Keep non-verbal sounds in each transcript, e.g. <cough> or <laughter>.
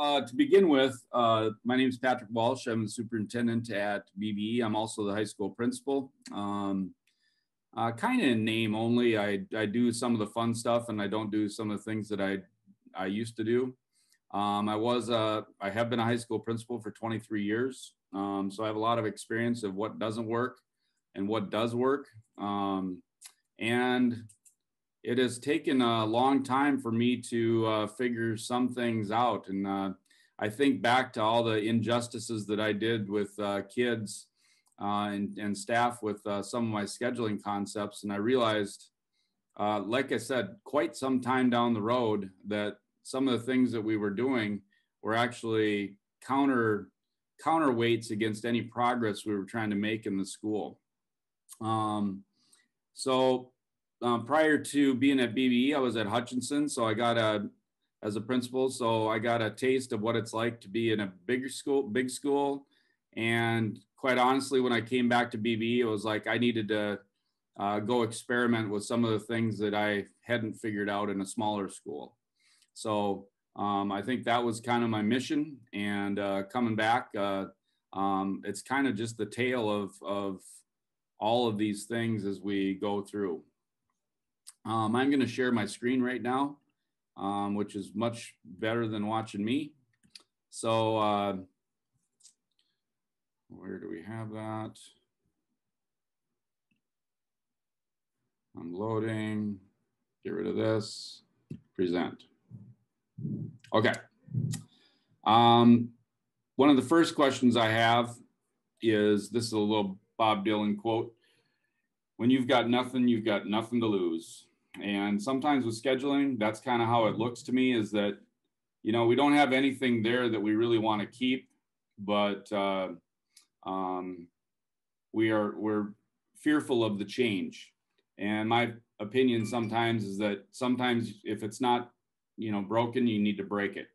uh, to begin with, uh, my name is Patrick Walsh. I'm the superintendent at BBE. I'm also the high school principal. Um, uh, kind of in name only. I, I do some of the fun stuff and I don't do some of the things that I, I used to do. Um, I was, uh, I have been a high school principal for 23 years. Um, so I have a lot of experience of what doesn't work and what does work. Um, and it has taken a long time for me to uh, figure some things out. And uh, I think back to all the injustices that I did with uh, kids uh, and, and, staff with uh, some of my scheduling concepts. And I realized, uh, like I said, quite some time down the road that some of the things that we were doing were actually counter counterweights against any progress we were trying to make in the school. Um, so um, prior to being at BBE, I was at Hutchinson. So I got a, as a principal, so I got a taste of what it's like to be in a bigger school, big school. And quite honestly, when I came back to BBE, it was like I needed to uh, go experiment with some of the things that I hadn't figured out in a smaller school. So um, I think that was kind of my mission. And uh, coming back, uh, um, it's kind of just the tale of, of all of these things as we go through. Um, I'm going to share my screen right now, um, which is much better than watching me. So uh, where do we have that? I'm loading, get rid of this, present. Okay. Um, one of the first questions I have is, this is a little Bob Dylan quote, when you've got nothing, you've got nothing to lose. And sometimes with scheduling, that's kind of how it looks to me is that, you know, we don't have anything there that we really want to keep, but uh, um, we are, we're fearful of the change. And my opinion sometimes is that sometimes if it's not, you know, broken, you need to break it.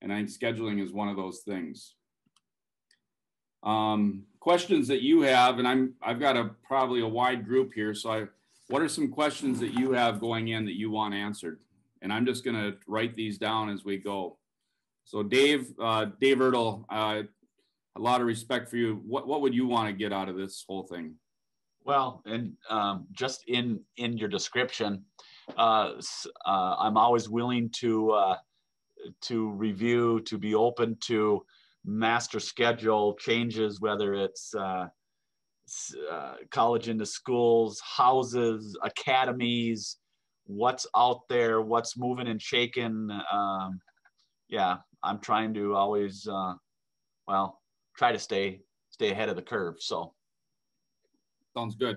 And I think scheduling is one of those things. Um, questions that you have, and I'm I've got a probably a wide group here, so I what are some questions that you have going in that you want answered? And I'm just going to write these down as we go. So Dave, uh, Dave Ertl, uh, a lot of respect for you. What, what would you want to get out of this whole thing? Well, and um, just in in your description, uh, uh, I'm always willing to uh, to review, to be open to master schedule changes, whether it's uh, college into schools, houses, academies, what's out there, what's moving and shaking. Um, yeah, I'm trying to always, uh, well, try to stay stay ahead of the curve. So, sounds good.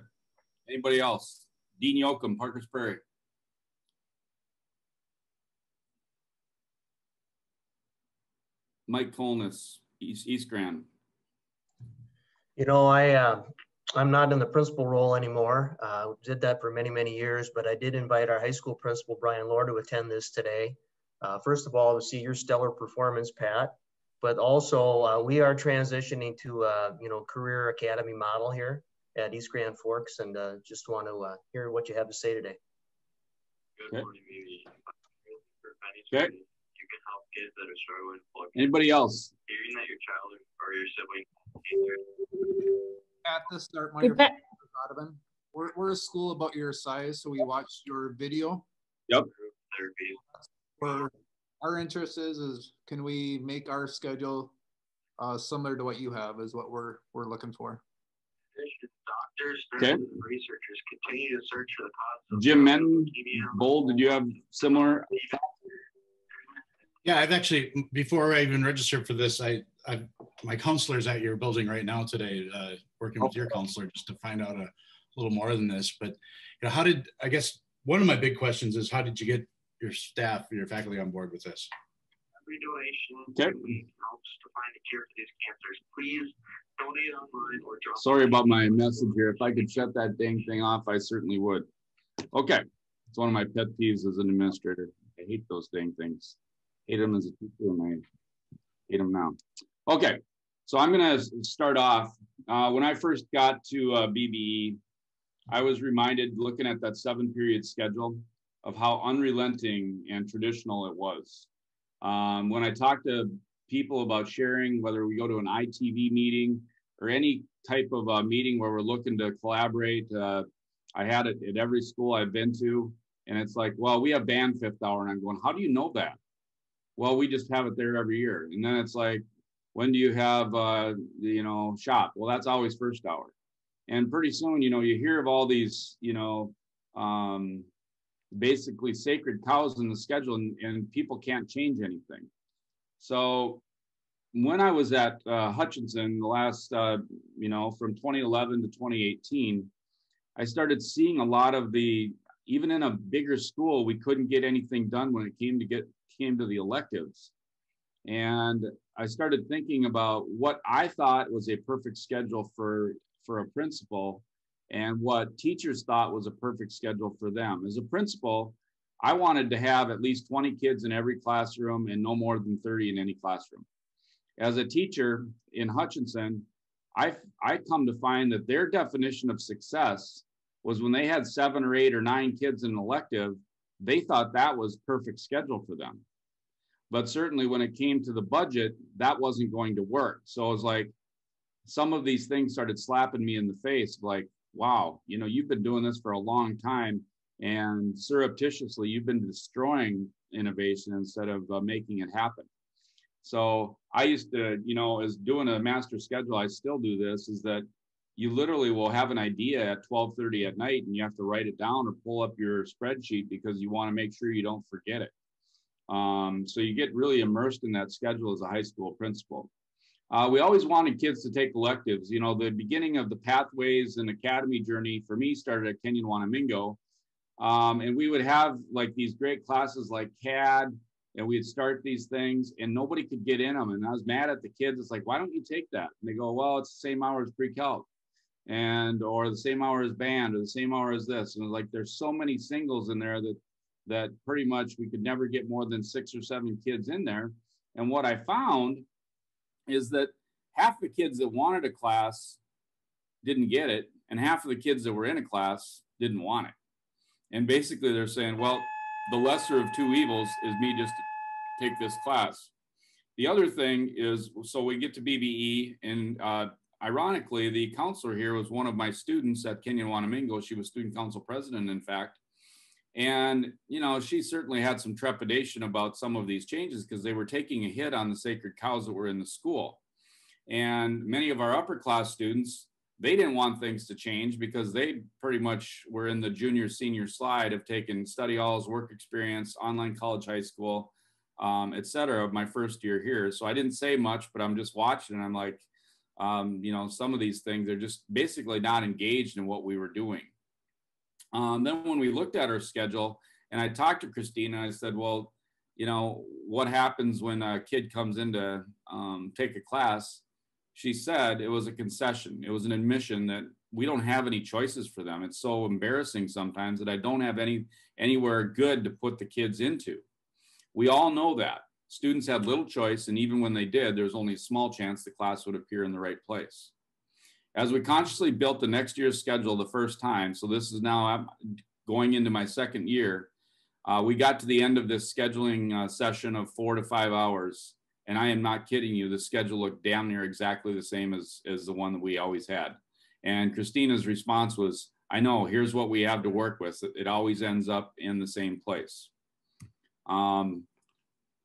Anybody else? Dean Yoakum, Parkers Prairie. Mike Kolness, East, East Grand. You know, I uh, I'm not in the principal role anymore. Uh, did that for many many years, but I did invite our high school principal Brian Lord to attend this today. Uh, first of all, to see your stellar performance, Pat, but also uh, we are transitioning to a uh, you know career academy model here at East Grand Forks, and uh, just want to uh, hear what you have to say today. Good morning, Mimi. Okay. You can help kids that are struggling. Anybody else? Hearing that your child or your sibling at the start, my okay. we're, we're a school about your size, so we watched your video. Yep. Where our interest is is can we make our schedule uh, similar to what you have is what we're we're looking for. Doctors, okay. researchers continue to search for the cause. Jim Men, Bold, did you have similar? Yeah, I've actually before I even registered for this, I I, my counselor's at your building right now today, uh, working with your counselor just to find out a, little more than this. But you know, how did I guess one of my big questions is how did you get your staff, your faculty on board with this? Every donation okay. helps to find a cure for these cancers. Please donate online or drop. Sorry about my message here. If I could shut that dang thing off, I certainly would. Okay, it's one of my pet peeves as an administrator. I hate those dang things. Hate them as a teacher, and I hate them now. Okay, so I'm going to start off. Uh, when I first got to uh, BBE, I was reminded looking at that seven period schedule of how unrelenting and traditional it was. Um, when I talk to people about sharing, whether we go to an ITV meeting or any type of uh, meeting where we're looking to collaborate, uh, I had it at every school I've been to. And it's like, well, we have band fifth hour. And I'm going, how do you know that? Well, we just have it there every year. And then it's like, when do you have, uh, you know, shop? Well, that's always first hour. And pretty soon, you know, you hear of all these, you know, um, basically sacred cows in the schedule and, and people can't change anything. So when I was at uh, Hutchinson the last, uh, you know, from 2011 to 2018, I started seeing a lot of the, even in a bigger school, we couldn't get anything done when it came to get came to the electives. And I started thinking about what I thought was a perfect schedule for for a principal and what teachers thought was a perfect schedule for them. As a principal, I wanted to have at least 20 kids in every classroom and no more than 30 in any classroom. As a teacher in Hutchinson, I I come to find that their definition of success was when they had seven or eight or nine kids in an elective, they thought that was perfect schedule for them. But certainly when it came to the budget, that wasn't going to work. So it was like some of these things started slapping me in the face like, wow, you know, you've been doing this for a long time and surreptitiously you've been destroying innovation instead of uh, making it happen. So I used to, you know, as doing a master schedule, I still do this is that you literally will have an idea at 12:30 at night and you have to write it down or pull up your spreadsheet because you want to make sure you don't forget it. Um, so you get really immersed in that schedule as a high school principal. Uh, we always wanted kids to take electives. You know, the beginning of the pathways and academy journey for me started at Kenyon Wanamingo. Um, and we would have like these great classes like CAD, and we'd start these things, and nobody could get in them. And I was mad at the kids. It's like, why don't you take that? And they go, well, it's the same hour as pre-calc, and or the same hour as band, or the same hour as this. And like, there's so many singles in there that that pretty much we could never get more than six or seven kids in there. And what I found is that half the kids that wanted a class didn't get it, and half of the kids that were in a class didn't want it. And basically, they're saying, well, the lesser of two evils is me just take this class. The other thing is, so we get to BBE, and uh, ironically, the counselor here was one of my students at Kenyon Wanamingo. She was student council president, in fact. And, you know, she certainly had some trepidation about some of these changes because they were taking a hit on the sacred cows that were in the school. And many of our upper class students, they didn't want things to change because they pretty much were in the junior senior slide of taking study halls, work experience, online college, high school, um, et cetera, of my first year here. So I didn't say much, but I'm just watching and I'm like, um, you know, some of these things, they're just basically not engaged in what we were doing. Um, then when we looked at our schedule and I talked to Christina, I said, well, you know, what happens when a kid comes in to um, take a class? She said it was a concession. It was an admission that we don't have any choices for them. It's so embarrassing sometimes that I don't have any anywhere good to put the kids into. We all know that. Students had little choice, and even when they did, there's only a small chance the class would appear in the right place. As we consciously built the next year's schedule the first time, so this is now I'm going into my second year, uh, we got to the end of this scheduling uh, session of four to five hours. And I am not kidding you, the schedule looked damn near exactly the same as, as the one that we always had. And Christina's response was, I know, here's what we have to work with. It always ends up in the same place. Um,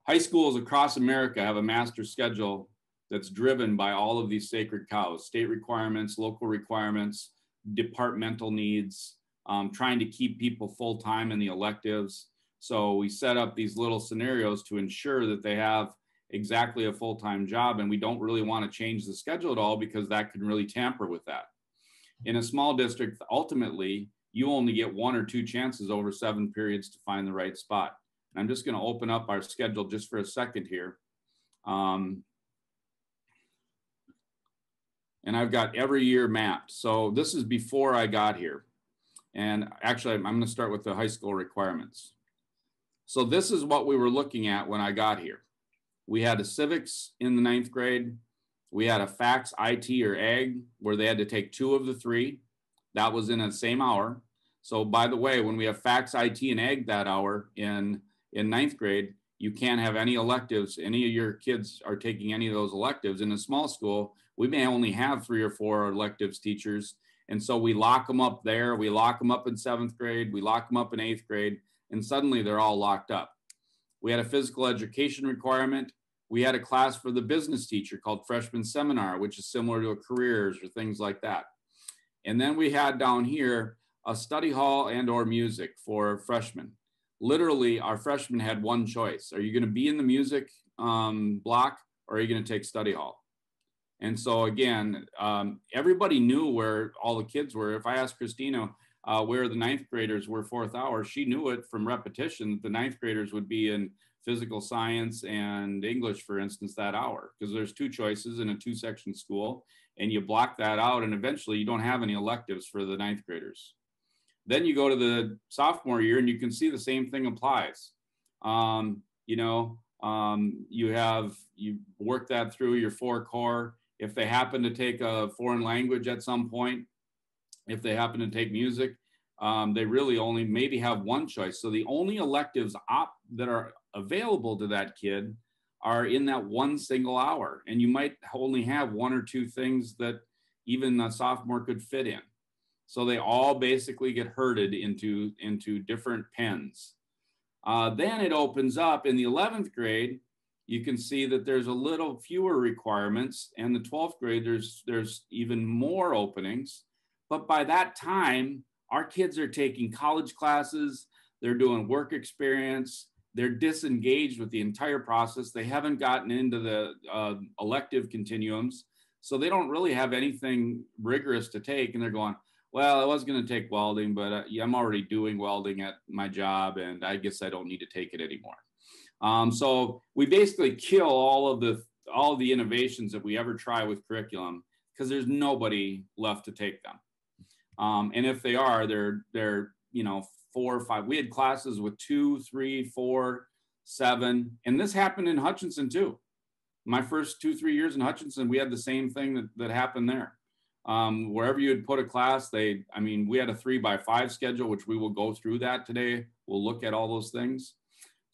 high schools across America have a master schedule that's driven by all of these sacred cows, state requirements, local requirements, departmental needs, um, trying to keep people full time in the electives. So we set up these little scenarios to ensure that they have exactly a full time job. And we don't really want to change the schedule at all because that can really tamper with that. In a small district, ultimately, you only get one or two chances over seven periods to find the right spot. And I'm just going to open up our schedule just for a second here. Um, and I've got every year mapped. So this is before I got here. And actually, I'm going to start with the high school requirements. So this is what we were looking at when I got here. We had a civics in the ninth grade. We had a FACS, IT, or ag, where they had to take two of the three. That was in the same hour. So by the way, when we have FACS, IT, and ag that hour in, in ninth grade, you can't have any electives. Any of your kids are taking any of those electives. In a small school, we may only have three or four electives teachers. And so we lock them up there. We lock them up in seventh grade. We lock them up in eighth grade. And suddenly they're all locked up. We had a physical education requirement. We had a class for the business teacher called freshman seminar, which is similar to a careers or things like that. And then we had down here a study hall and or music for freshmen. Literally, our freshmen had one choice. Are you going to be in the music um, block or are you going to take study hall? And so again, um, everybody knew where all the kids were. If I asked Christina uh, where the ninth graders were fourth hour, she knew it from repetition. The ninth graders would be in physical science and English, for instance, that hour, because there's two choices in a two section school and you block that out and eventually you don't have any electives for the ninth graders. Then you go to the sophomore year and you can see the same thing applies. Um, you know, um, you have, you work that through your four core. If they happen to take a foreign language at some point, if they happen to take music, um, they really only maybe have one choice. So the only electives op that are available to that kid are in that one single hour. And you might only have one or two things that even a sophomore could fit in. So they all basically get herded into, into different pens. Uh, then it opens up in the 11th grade. You can see that there's a little fewer requirements and the 12th grade, there's, there's even more openings. But by that time, our kids are taking college classes, they're doing work experience, they're disengaged with the entire process. They haven't gotten into the uh, elective continuums. So they don't really have anything rigorous to take. And they're going, well, I was going to take welding, but uh, yeah, I'm already doing welding at my job. And I guess I don't need to take it anymore. Um, so we basically kill all of the all of the innovations that we ever try with curriculum because there's nobody left to take them. Um, and if they are, they're they're you know four or five. We had classes with two, three, four, seven, and this happened in Hutchinson too. My first two, three years in Hutchinson, we had the same thing that, that happened there. Um, wherever you would put a class, they, I mean, we had a three by five schedule, which we will go through that today. We'll look at all those things.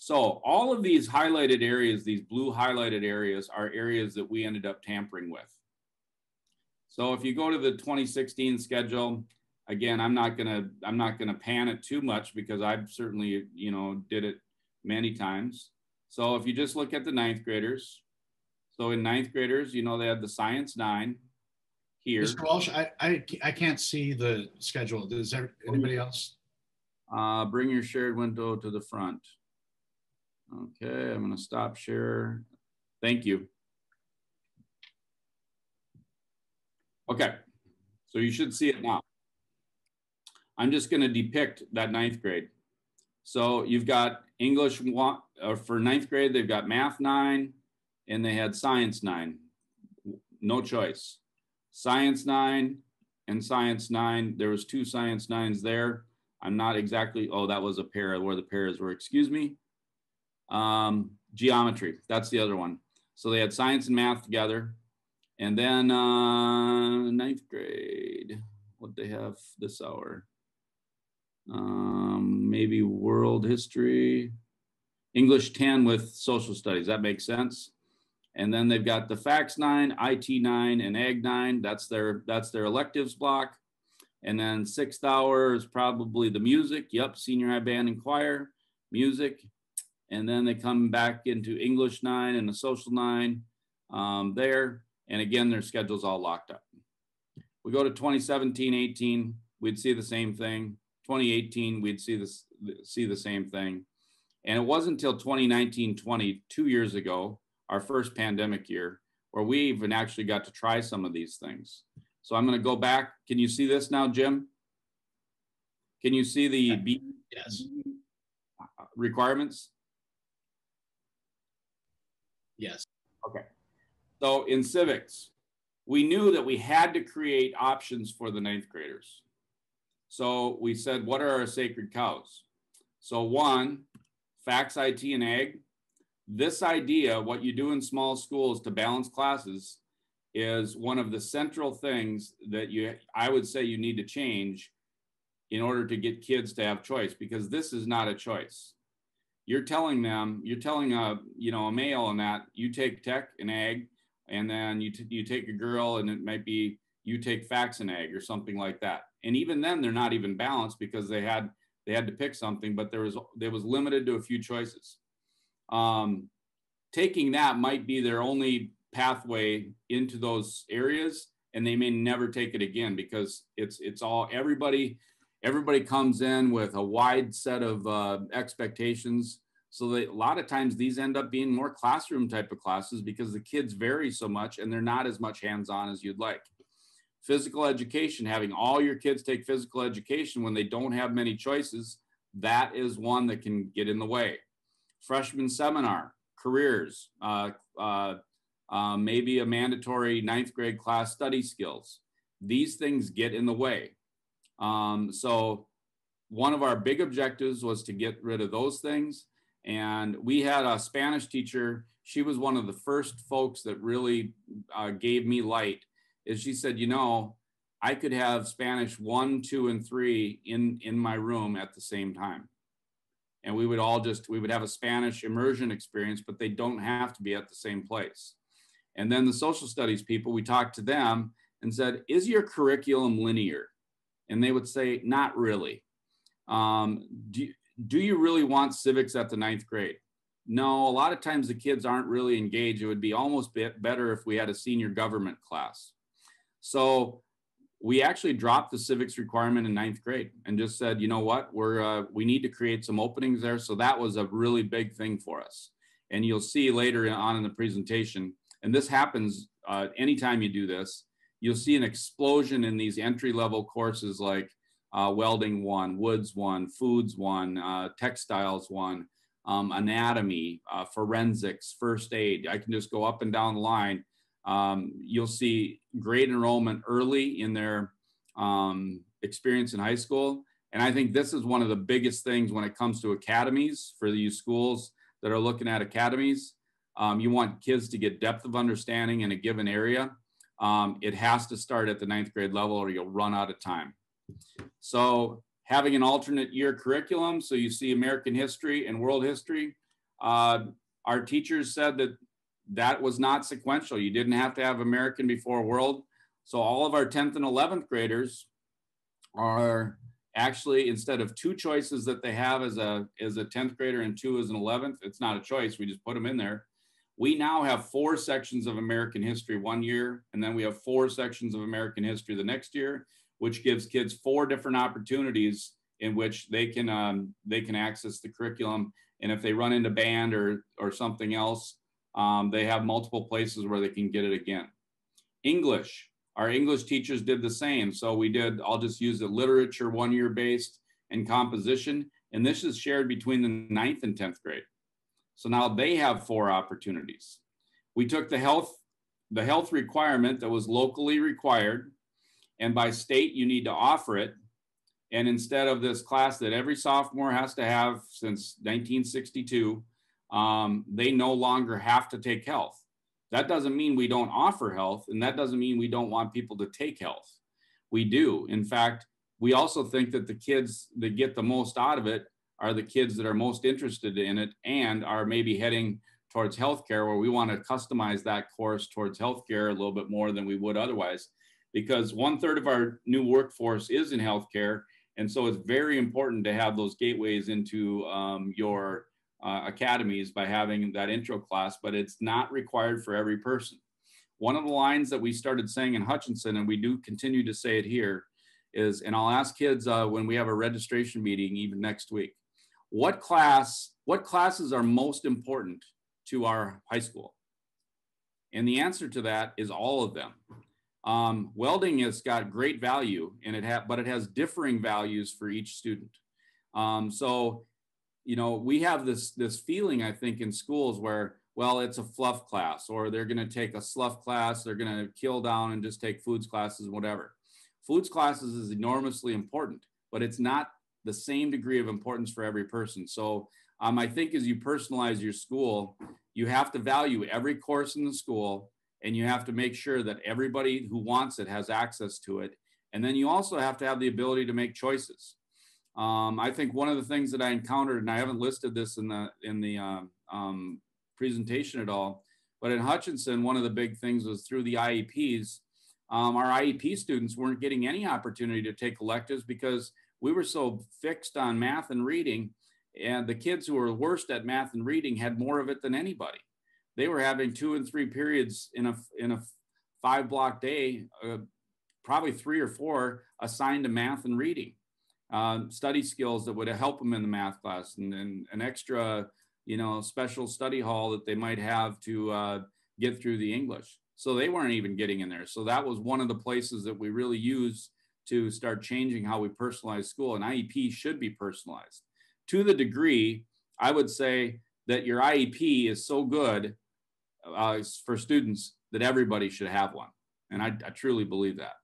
So all of these highlighted areas, these blue highlighted areas are areas that we ended up tampering with. So if you go to the 2016 schedule, again, I'm not gonna I'm not gonna pan it too much because I've certainly you know did it many times. So if you just look at the ninth graders, so in ninth graders, you know they had the science nine here. Mr. Walsh, I, I, I can't see the schedule. Does there, anybody else? Uh, bring your shared window to the front. Okay, I'm gonna stop share. Thank you. Okay, so you should see it now. I'm just going to depict that ninth grade. So you've got English one, uh, for ninth grade, they've got math nine and they had science nine. No choice. Science nine and science nine. There was two science nines there. I'm not exactly, oh, that was a pair where the pairs were, excuse me. Um, geometry, that's the other one. So they had science and math together. And then uh, ninth grade, what they have this hour? um, maybe world history, English 10 with social studies. That makes sense. And then they've got the FACS 9, IT 9, and Ag 9. That's their that's their electives block. And then sixth hour is probably the music. Yep, senior high band and choir, music. And then they come back into English 9 and the social 9 um, there. And again, their schedule's all locked up. We go to 2017, 18, we'd see the same thing. 2018, we'd see this see the same thing. And it wasn't until 2019, 20, two years ago, our first pandemic year, where we even actually got to try some of these things. So I'm going to go back. Can you see this now, Jim? Can you see the B yes. requirements? Yes. Okay. So in civics, we knew that we had to create options for the ninth graders. So we said, what are our sacred cows? So one, FACS IT and ag. This idea, what you do in small schools to balance classes, is one of the central things that you, I would say, you need to change in order to get kids to have choice because this is not a choice. You're telling them, you're telling a, you know, a male and that you take tech and ag, and then you, t- you take a girl and it might be you take FACS and ag or something like that. And even then they're not even balanced because they had, they had to pick something, but there was, there was limited to a few choices. Um, taking that might be their only pathway into those areas and they may never take it again because it's it's all everybody everybody comes in with a wide set of uh, expectations so that a lot of times these end up being more classroom type of classes because the kids vary so much and they're not as much hands-on as you'd like physical education having all your kids take physical education when they don't have many choices that is one that can get in the way freshman seminar careers, uh, uh, uh, maybe a mandatory ninth grade class study skills. These things get in the way. Um, so one of our big objectives was to get rid of those things. And we had a Spanish teacher. She was one of the first folks that really uh, gave me light. Is she said, you know, I could have Spanish one, two, and three in in my room at the same time and we would all just we would have a spanish immersion experience but they don't have to be at the same place and then the social studies people we talked to them and said is your curriculum linear and they would say not really. Um, do, do you really want civics at the ninth grade? No a lot of times the kids aren't really engaged. It would be almost better if we had a senior government class. So we actually dropped the civics requirement in ninth grade and just said, you know what, we're uh, we need to create some openings there. So that was a really big thing for us. And you'll see later on in the presentation, and this happens uh, anytime you do this, you'll see an explosion in these entry level courses like uh, welding one, woods one, foods one, uh, textiles one, um, anatomy, uh, forensics, first aid. I can just go up and down the line um, you'll see great enrollment early in their um, experience in high school. And I think this is one of the biggest things when it comes to academies for these schools that are looking at academies. Um, you want kids to get depth of understanding in a given area. Um, it has to start at the ninth grade level or you'll run out of time. So having an alternate year curriculum, so you see American history and world history. Uh, our teachers said that that was not sequential. You didn't have to have American before world. So all of our 10th and 11th graders are actually instead of two choices that they have as a as a 10th grader and two as an 11th, it's not a choice. We just put them in there. We now have four sections of American history one year, and then we have four sections of American history the next year, which gives kids four different opportunities in which they can um, they can access the curriculum. And if they run into band or or something else, um, they have multiple places where they can get it again. English, our English teachers did the same. So we did, I'll just use the literature one year based and composition. And this is shared between the ninth and 10th grade. So now they have four opportunities. We took the health, the health requirement that was locally required. And by state, you need to offer it. And instead of this class that every sophomore has to have since 1962, um, they no longer have to take health. That doesn't mean we don't offer health, and that doesn't mean we don't want people to take health. We do. In fact, we also think that the kids that get the most out of it are the kids that are most interested in it and are maybe heading towards healthcare, where we want to customize that course towards healthcare a little bit more than we would otherwise, because one third of our new workforce is in healthcare. And so it's very important to have those gateways into um, your uh, academies by having that intro class, but it's not required for every person. One of the lines that we started saying in Hutchinson, and we do continue to say it here, is, and I'll ask kids uh, when we have a registration meeting, even next week, what class, what classes are most important to our high school? And the answer to that is all of them. Um, welding has got great value, and it ha- but it has differing values for each student. Um, so you know, we have this this feeling, I think, in schools where, well, it's a fluff class, or they're going to take a slough class, they're going to kill down and just take foods classes, whatever. Foods classes is enormously important, but it's not the same degree of importance for every person. So um, I think as you personalize your school, you have to value every course in the school, and you have to make sure that everybody who wants it has access to it. And then you also have to have the ability to make choices. Um, I think one of the things that I encountered, and I haven't listed this in the in the um, um, presentation at all, but in Hutchinson, one of the big things was through the IEPs. Um, our IEP students weren't getting any opportunity to take electives because we were so fixed on math and reading, and the kids who were worst at math and reading had more of it than anybody. They were having two and three periods in a in a five block day, uh, probably three or four assigned to math and reading um, study skills that would help them in the math class and, and an extra, you know, special study hall that they might have to uh, get through the English. So they weren't even getting in there. So that was one of the places that we really use to start changing how we personalize school. And IEP should be personalized. To the degree, I would say that your IEP is so good uh, for students that everybody should have one. And I, I truly believe that.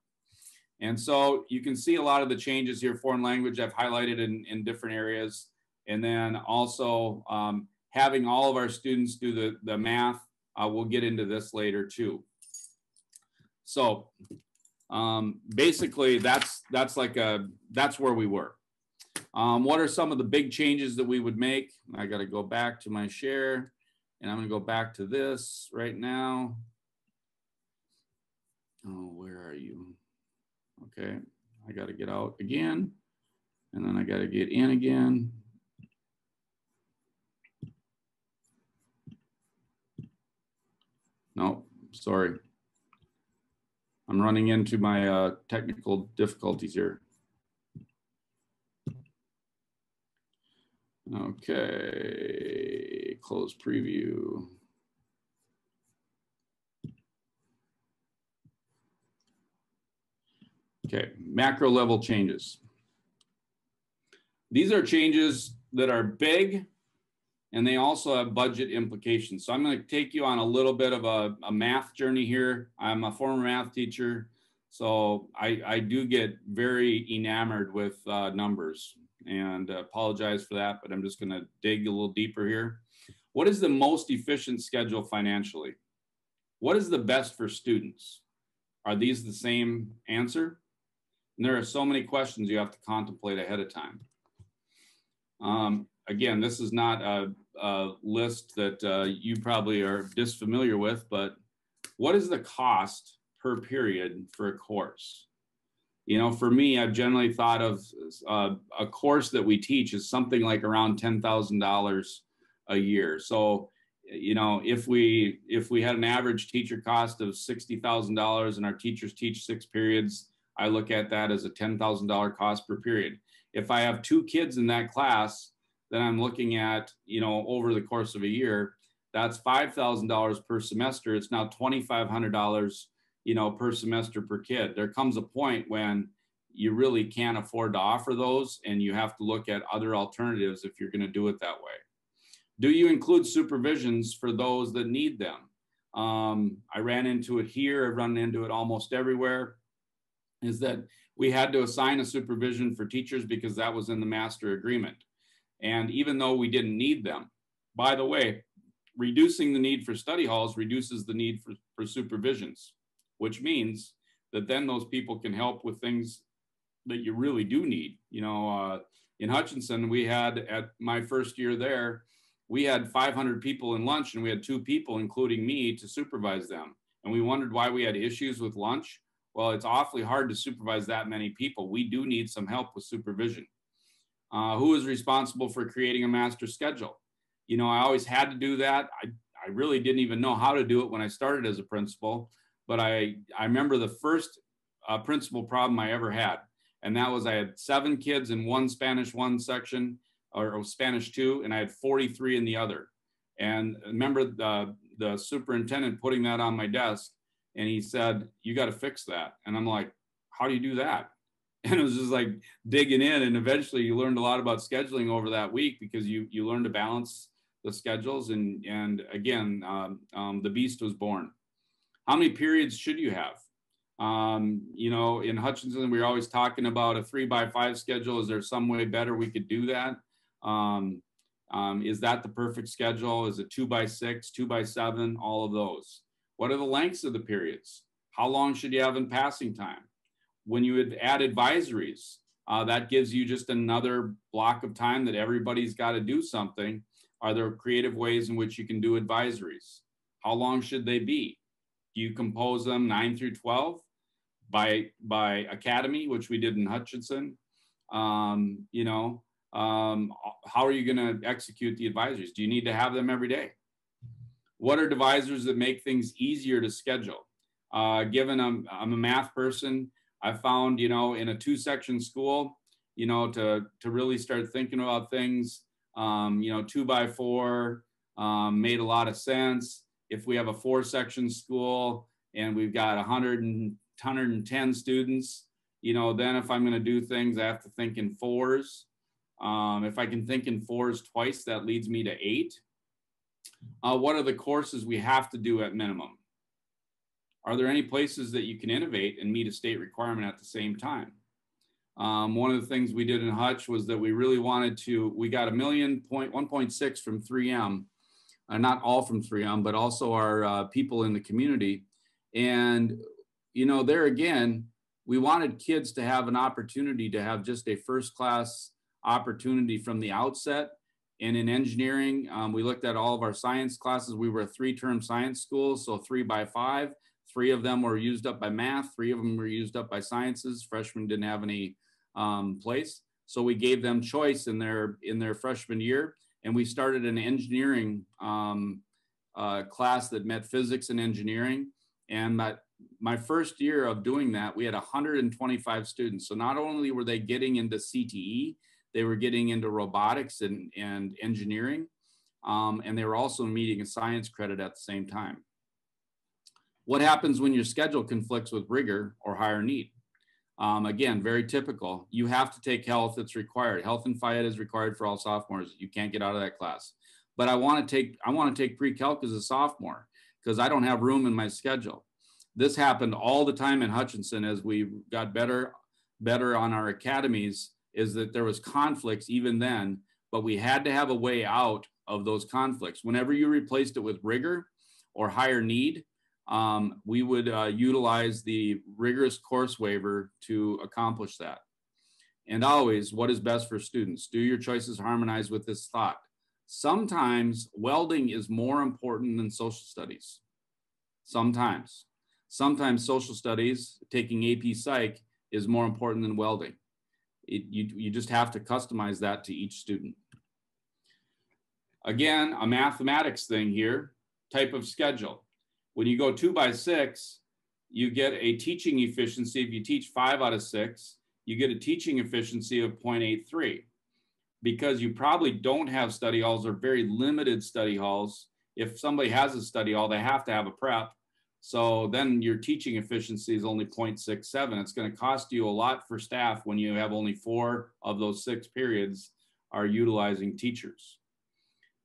And so you can see a lot of the changes here, foreign language I've highlighted in, in different areas. And then also um, having all of our students do the, the math. Uh, we'll get into this later too. So um, basically that's, that's like a, that's where we were. Um, what are some of the big changes that we would make? I got to go back to my share and I'm going to go back to this right now. Oh, where are you? Okay, I got to get out again, and then I got to get in again. No, sorry. I'm running into my uh, technical difficulties here. Okay, close preview. Okay, macro level changes. These are changes that are big and they also have budget implications. So I'm going to take you on a little bit of a, a math journey here. I'm a former math teacher, so I, I do get very enamored with uh, numbers and apologize for that, but I'm just going to dig a little deeper here. What is the most efficient schedule financially? What is the best for students? Are these the same answer? And there are so many questions you have to contemplate ahead of time. Um, again, this is not a, a list that uh, you probably are disfamiliar with, but what is the cost per period for a course? You know, for me, I've generally thought of uh, a course that we teach is something like around $10,000 a year. So, you know, if we if we had an average teacher cost of $60,000 and our teachers teach six periods, I look at that as a $10,000 cost per period. If I have two kids in that class, then I'm looking at, you know, over the course of a year, that's $5,000 per semester. It's now $2,500, you know, per semester per kid. There comes a point when you really can't afford to offer those and you have to look at other alternatives if you're going to do it that way. Do you include supervisions for those that need them? Um, I ran into it here. I've run into it almost everywhere is that we had to assign a supervision for teachers because that was in the master agreement. And even though we didn't need them, by the way, reducing the need for study halls reduces the need for, for supervisions, which means that then those people can help with things that you really do need. You know, uh, in Hutchinson, we had at my first year there, we had 500 people in lunch and we had two people, including me, to supervise them. And we wondered why we had issues with lunch well, it's awfully hard to supervise that many people. We do need some help with supervision. Uh, who is responsible for creating a master schedule? You know, I always had to do that. I, I really didn't even know how to do it when I started as a principal, but I, I remember the first uh, principal problem I ever had. And that was I had seven kids in one Spanish one section or, or Spanish two, and I had 43 in the other. And remember the, the superintendent putting that on my desk and he said, You got to fix that. And I'm like, How do you do that? And it was just like digging in. And eventually you learned a lot about scheduling over that week because you you learned to balance the schedules. And and again, um, um, the beast was born. How many periods should you have? Um, you know, in Hutchinson, we are always talking about a three by five schedule. Is there some way better we could do that? Um, um, is that the perfect schedule? Is it two by six, two by seven, all of those? What are the lengths of the periods? How long should you have in passing time? When you would add advisories, uh, that gives you just another block of time that everybody's got to do something. Are there creative ways in which you can do advisories? How long should they be? Do you compose them nine through 12 by, by academy, which we did in Hutchinson? Um, you know, um, how are you going to execute the advisories? Do you need to have them every day? What are divisors that make things easier to schedule? Uh, given I'm, I'm a math person, I found, you know, in a two section school, you know, to, to really start thinking about things, um, you know, two by four um, made a lot of sense. If we have a four section school and we've got 100 and 110 students, you know, then if I'm going to do things, I have to think in fours. Um, if I can think in fours twice, that leads me to eight. Uh, what are the courses we have to do at minimum? Are there any places that you can innovate and meet a state requirement at the same time? Um, one of the things we did in Hutch was that we really wanted to, we got a million point, 1.6 from 3M, uh, not all from 3M, but also our uh, people in the community. And, you know, there again, we wanted kids to have an opportunity to have just a first class opportunity from the outset. And in engineering, um, we looked at all of our science classes. We were a three term science school, so three by five. Three of them were used up by math, three of them were used up by sciences. Freshmen didn't have any um, place. So we gave them choice in their in their freshman year, and we started an engineering um, uh, class that met physics and engineering. And my, my first year of doing that, we had 125 students. So not only were they getting into CTE, they were getting into robotics and, and engineering, um, and they were also meeting a science credit at the same time. What happens when your schedule conflicts with rigor or higher need? Um, again, very typical. You have to take health, it's required. Health and Ed is required for all sophomores. You can't get out of that class. But I want to take I want to take pre-calc as a sophomore because I don't have room in my schedule. This happened all the time in Hutchinson as we got better better on our academies is that there was conflicts even then, but we had to have a way out of those conflicts. Whenever you replaced it with rigor or higher need, um, we would uh, utilize the rigorous course waiver to accomplish that. And always, what is best for students? Do your choices harmonize with this thought? Sometimes welding is more important than social studies. Sometimes. Sometimes social studies, taking AP Psych, is more important than welding. It, you, you just have to customize that to each student. Again, a mathematics thing here, type of schedule. When you go two by six, you get a teaching efficiency. If you teach five out of six, you get a teaching efficiency of 0.83 because you probably don't have study halls or very limited study halls. If somebody has a study hall, they have to have a prep. So then your teaching efficiency is only 0.67. It's going to cost you a lot for staff when you have only four of those six periods are utilizing teachers.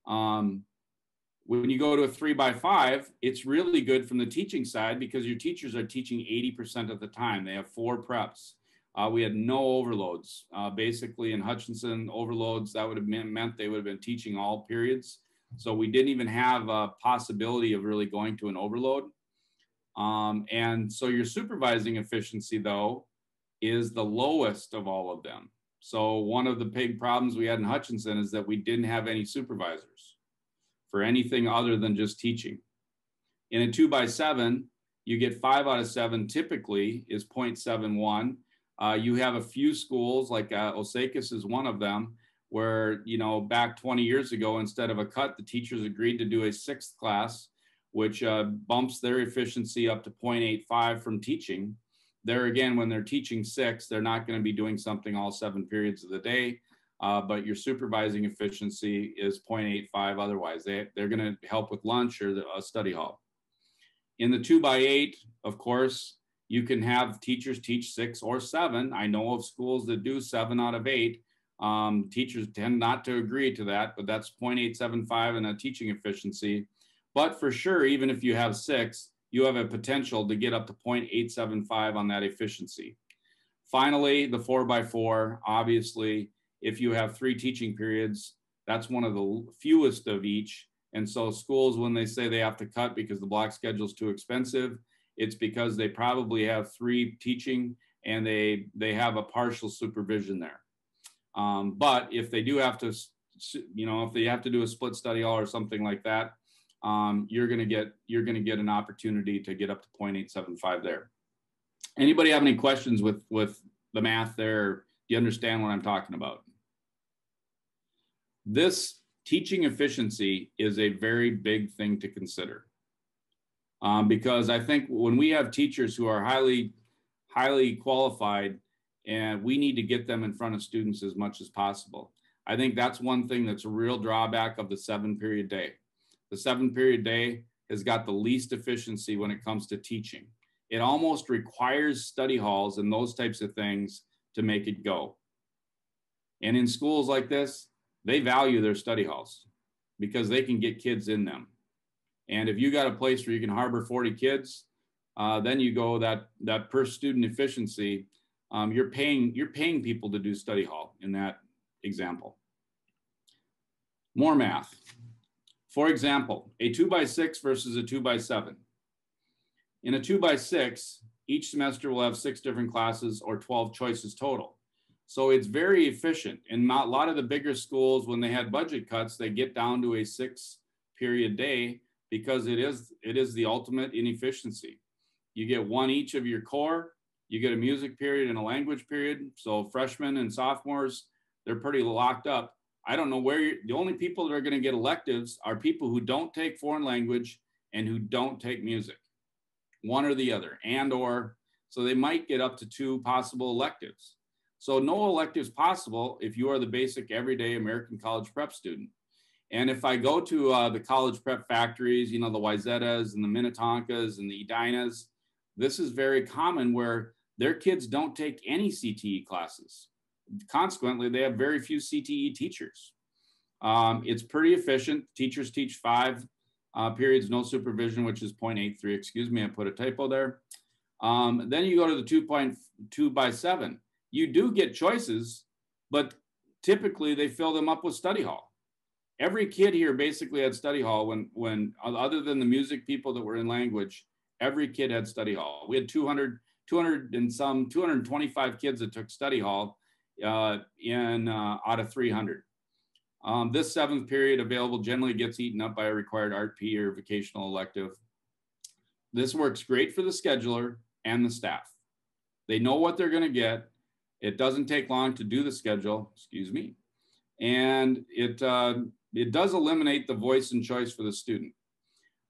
Um, when you go to a three by five, it's really good from the teaching side because your teachers are teaching 80% of the time. They have four preps. Uh, we had no overloads. Uh, basically, in Hutchinson, overloads, that would have meant they would have been teaching all periods. So we didn't even have a possibility of really going to an overload. Um, and so your supervising efficiency, though, is the lowest of all of them. So one of the big problems we had in Hutchinson is that we didn't have any supervisors for anything other than just teaching. In a two by seven, you get five out of seven typically is 0.71. Uh, you have a few schools like uh, Osakis is one of them where, you know, back 20 years ago, instead of a cut, the teachers agreed to do a sixth class, which uh, bumps their efficiency up to 0.85 from teaching. There again, when they're teaching six, they're not going to be doing something all seven periods of the day uh, but your supervising efficiency is 0.85 otherwise. They, they're going to help with lunch or the, a study hall. In the two by eight, of course, you can have teachers teach six or seven. I know of schools that do seven out of eight. Um, teachers tend not to agree to that, but that's 0.875 in a teaching efficiency. But for sure, even if you have six, you have a potential to get up to 0.875 on that efficiency. Finally, the four by four, obviously, if you have three teaching periods, that's one of the fewest of each. And so schools, when they say they have to cut because the block schedule is too expensive, it's because they probably have three teaching and they they have a partial supervision there. Um, but if they do have to, you know, if they have to do a split study hall or something like that, um, you're going to get you're going to get an opportunity to get up to 0.875 there. Anybody have any questions with with the math there? Do you understand what I'm talking about? This teaching efficiency is a very big thing to consider. Um, because I think when we have teachers who are highly, highly qualified and we need to get them in front of students as much as possible. I think that's one thing that's a real drawback of the seven period day. The seven period day has got the least efficiency when it comes to teaching. It almost requires study halls and those types of things to make it go. And in schools like this, they value their study halls because they can get kids in them. And if you got a place where you can harbor 40 kids, uh, then you go that that per student efficiency. Um, you're paying you're paying people to do study hall in that example. More math. For example, a two by six versus a two by seven. In a two by six, each semester will have six different classes or 12 choices total. So it's very efficient. And a lot of the bigger schools, when they had budget cuts, they get down to a six period day because it is it is the ultimate inefficiency. You get one each of your core, you get a music period and a language period. So freshmen and sophomores, they're pretty locked up. I don't know where the only people that are going to get electives are people who don't take foreign language and who don't take music. One or the other, and or so they might get up to two possible electives. So no electives possible if you are the basic everyday American college prep student. And if I go to uh, the college prep factories, you know, the Wayzatas and the Minnetonkas and the Edinas, this is very common where their kids don't take any CTE classes. Consequently, they have very few CTE teachers. Um, it's pretty efficient. Teachers teach five uh, periods, no supervision, which is 0.83. Excuse me, I put a typo there. Um, then you go to the 2.2 by 7. You do get choices, but typically they fill them up with study hall. Every kid here basically had study hall when when other than the music people that were in language every kid had study hall. We had 200 200 and some 225 kids that took study hall uh, in uh, out of 300 um, this seventh period available generally gets eaten up by a required art PE or vocational elective. This works great for the scheduler and the staff. They know what they're going to get it doesn't take long to do the schedule excuse me and it uh, it does eliminate the voice and choice for the student.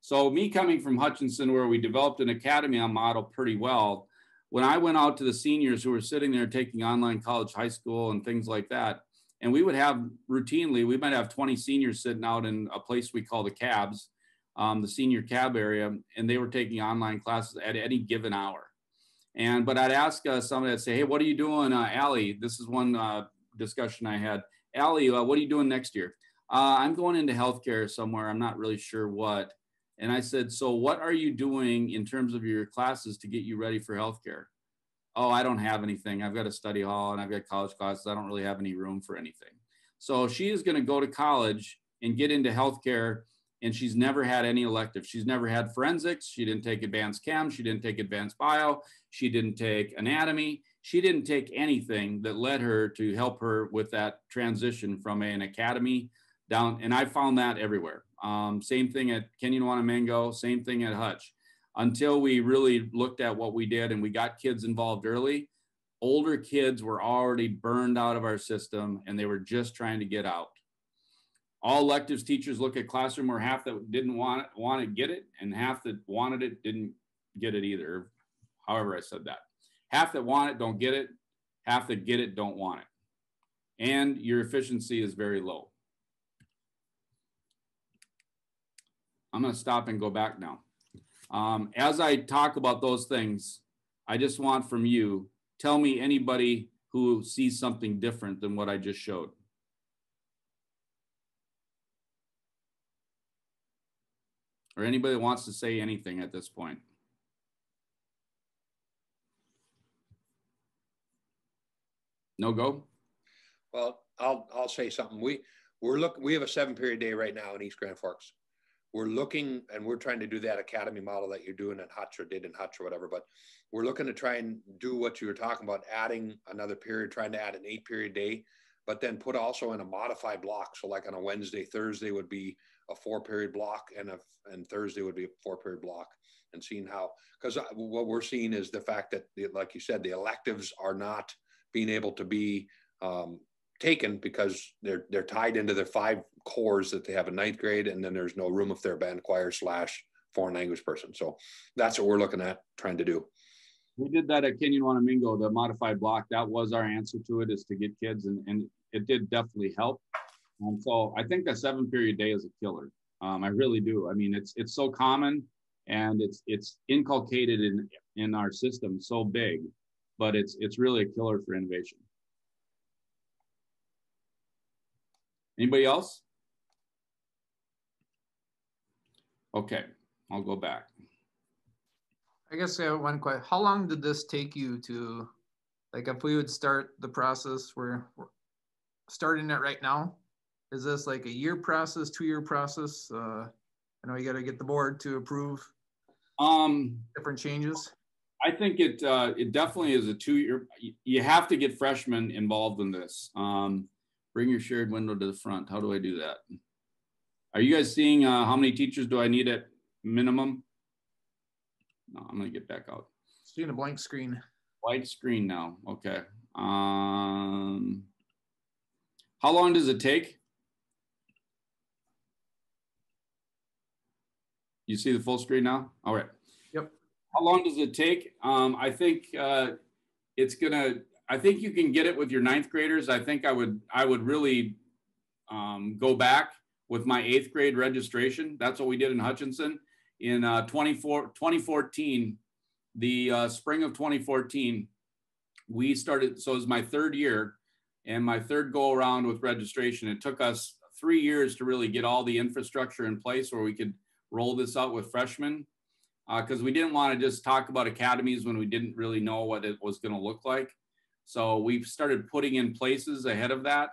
So me coming from Hutchinson, where we developed an academy model pretty well, when I went out to the seniors who were sitting there taking online college, high school, and things like that, and we would have routinely, we might have 20 seniors sitting out in a place we call the cabs, um, the senior cab area, and they were taking online classes at any given hour. And but I'd ask uh, somebody, I'd say, "Hey, what are you doing, uh, Allie?" This is one uh, discussion I had. Allie, uh, what are you doing next year? uh, I'm going into healthcare somewhere. I'm not really sure what. And I said, so what are you doing in terms of your classes to get you ready for healthcare? Oh, I don't have anything. I've got a study hall and I've got college classes. I don't really have any room for anything. So she is going to go to college and get into healthcare. And she's never had any elective. She's never had forensics. She didn't take advanced chem. She didn't take advanced bio. She didn't take anatomy. She didn't take anything that led her to help her with that transition from an academy down, and I found that everywhere. Um, same thing at Kenyon Wanamingo, same thing at Hutch. Until we really looked at what we did and we got kids involved early, older kids were already burned out of our system and they were just trying to get out. All electives teachers look at classroom where half that didn't want it, want to get it, and half that wanted it didn't get it either. However, I said that. Half that want it don't get it, half that get it don't want it. And your efficiency is very low. I'm going to stop and go back now. Um, as I talk about those things, I just want from you, tell me anybody who sees something different than what I just showed. Or anybody wants to say anything at this point. No go? Well, I'll I'll say something. We we're look we have a seven period day right now in East Grand Forks we're looking and we're trying to do that academy model that you're doing at Hutch or did in Hutch or whatever, but we're looking to try and do what you were talking about, adding another period, trying to add an eight period day, but then put also in a modified block. So like on a Wednesday, Thursday would be a four period block and a, and Thursday would be a four period block and seeing how, because what we're seeing is the fact that, like you said, the electives are not being able to be um, taken because they're they're tied into their five cores that they have in ninth grade, and then there's no room if they're a band choir slash foreign language person. So that's what we're looking at trying to do. We did that at Kenyon Wanamingo, the modified block. That was our answer to it, is to get kids, and, and it did definitely help. So I think that seven period day is a killer. Um, I really do. I mean, it's it's so common, and it's it's inculcated in in our system so big, but it's it's really a killer for innovation. Anybody else? Okay, I'll go back. I guess I have one question. How long did this take you to, like, if we would start the process, we're, we're starting it right now. Is this like a year process, two year process? Uh, I know you got to get the board to approve um, different changes. I think it uh, it definitely is a two year. You have to get freshmen involved in this. Um, Bring your shared window to the front. How do I do that? Are you guys seeing uh, how many teachers do I need at minimum? No, I'm gonna get back out. Seeing a blank screen. White screen now. Okay. Um, how long does it take? You see the full screen now? All right. How long does it take? Um, I think uh, it's gonna I think you can get it with your ninth graders. I think I would I would really um, go back with my eighth grade registration. That's what we did in Hutchinson in uh, 24, 2014, the uh, spring of 2014. We started, so it was my third year and my third go around with registration. It took us three years to really get all the infrastructure in place where we could roll this out with freshmen because uh, we didn't want to just talk about academies when we didn't really know what it was going to look like. So we've started putting in places ahead of that.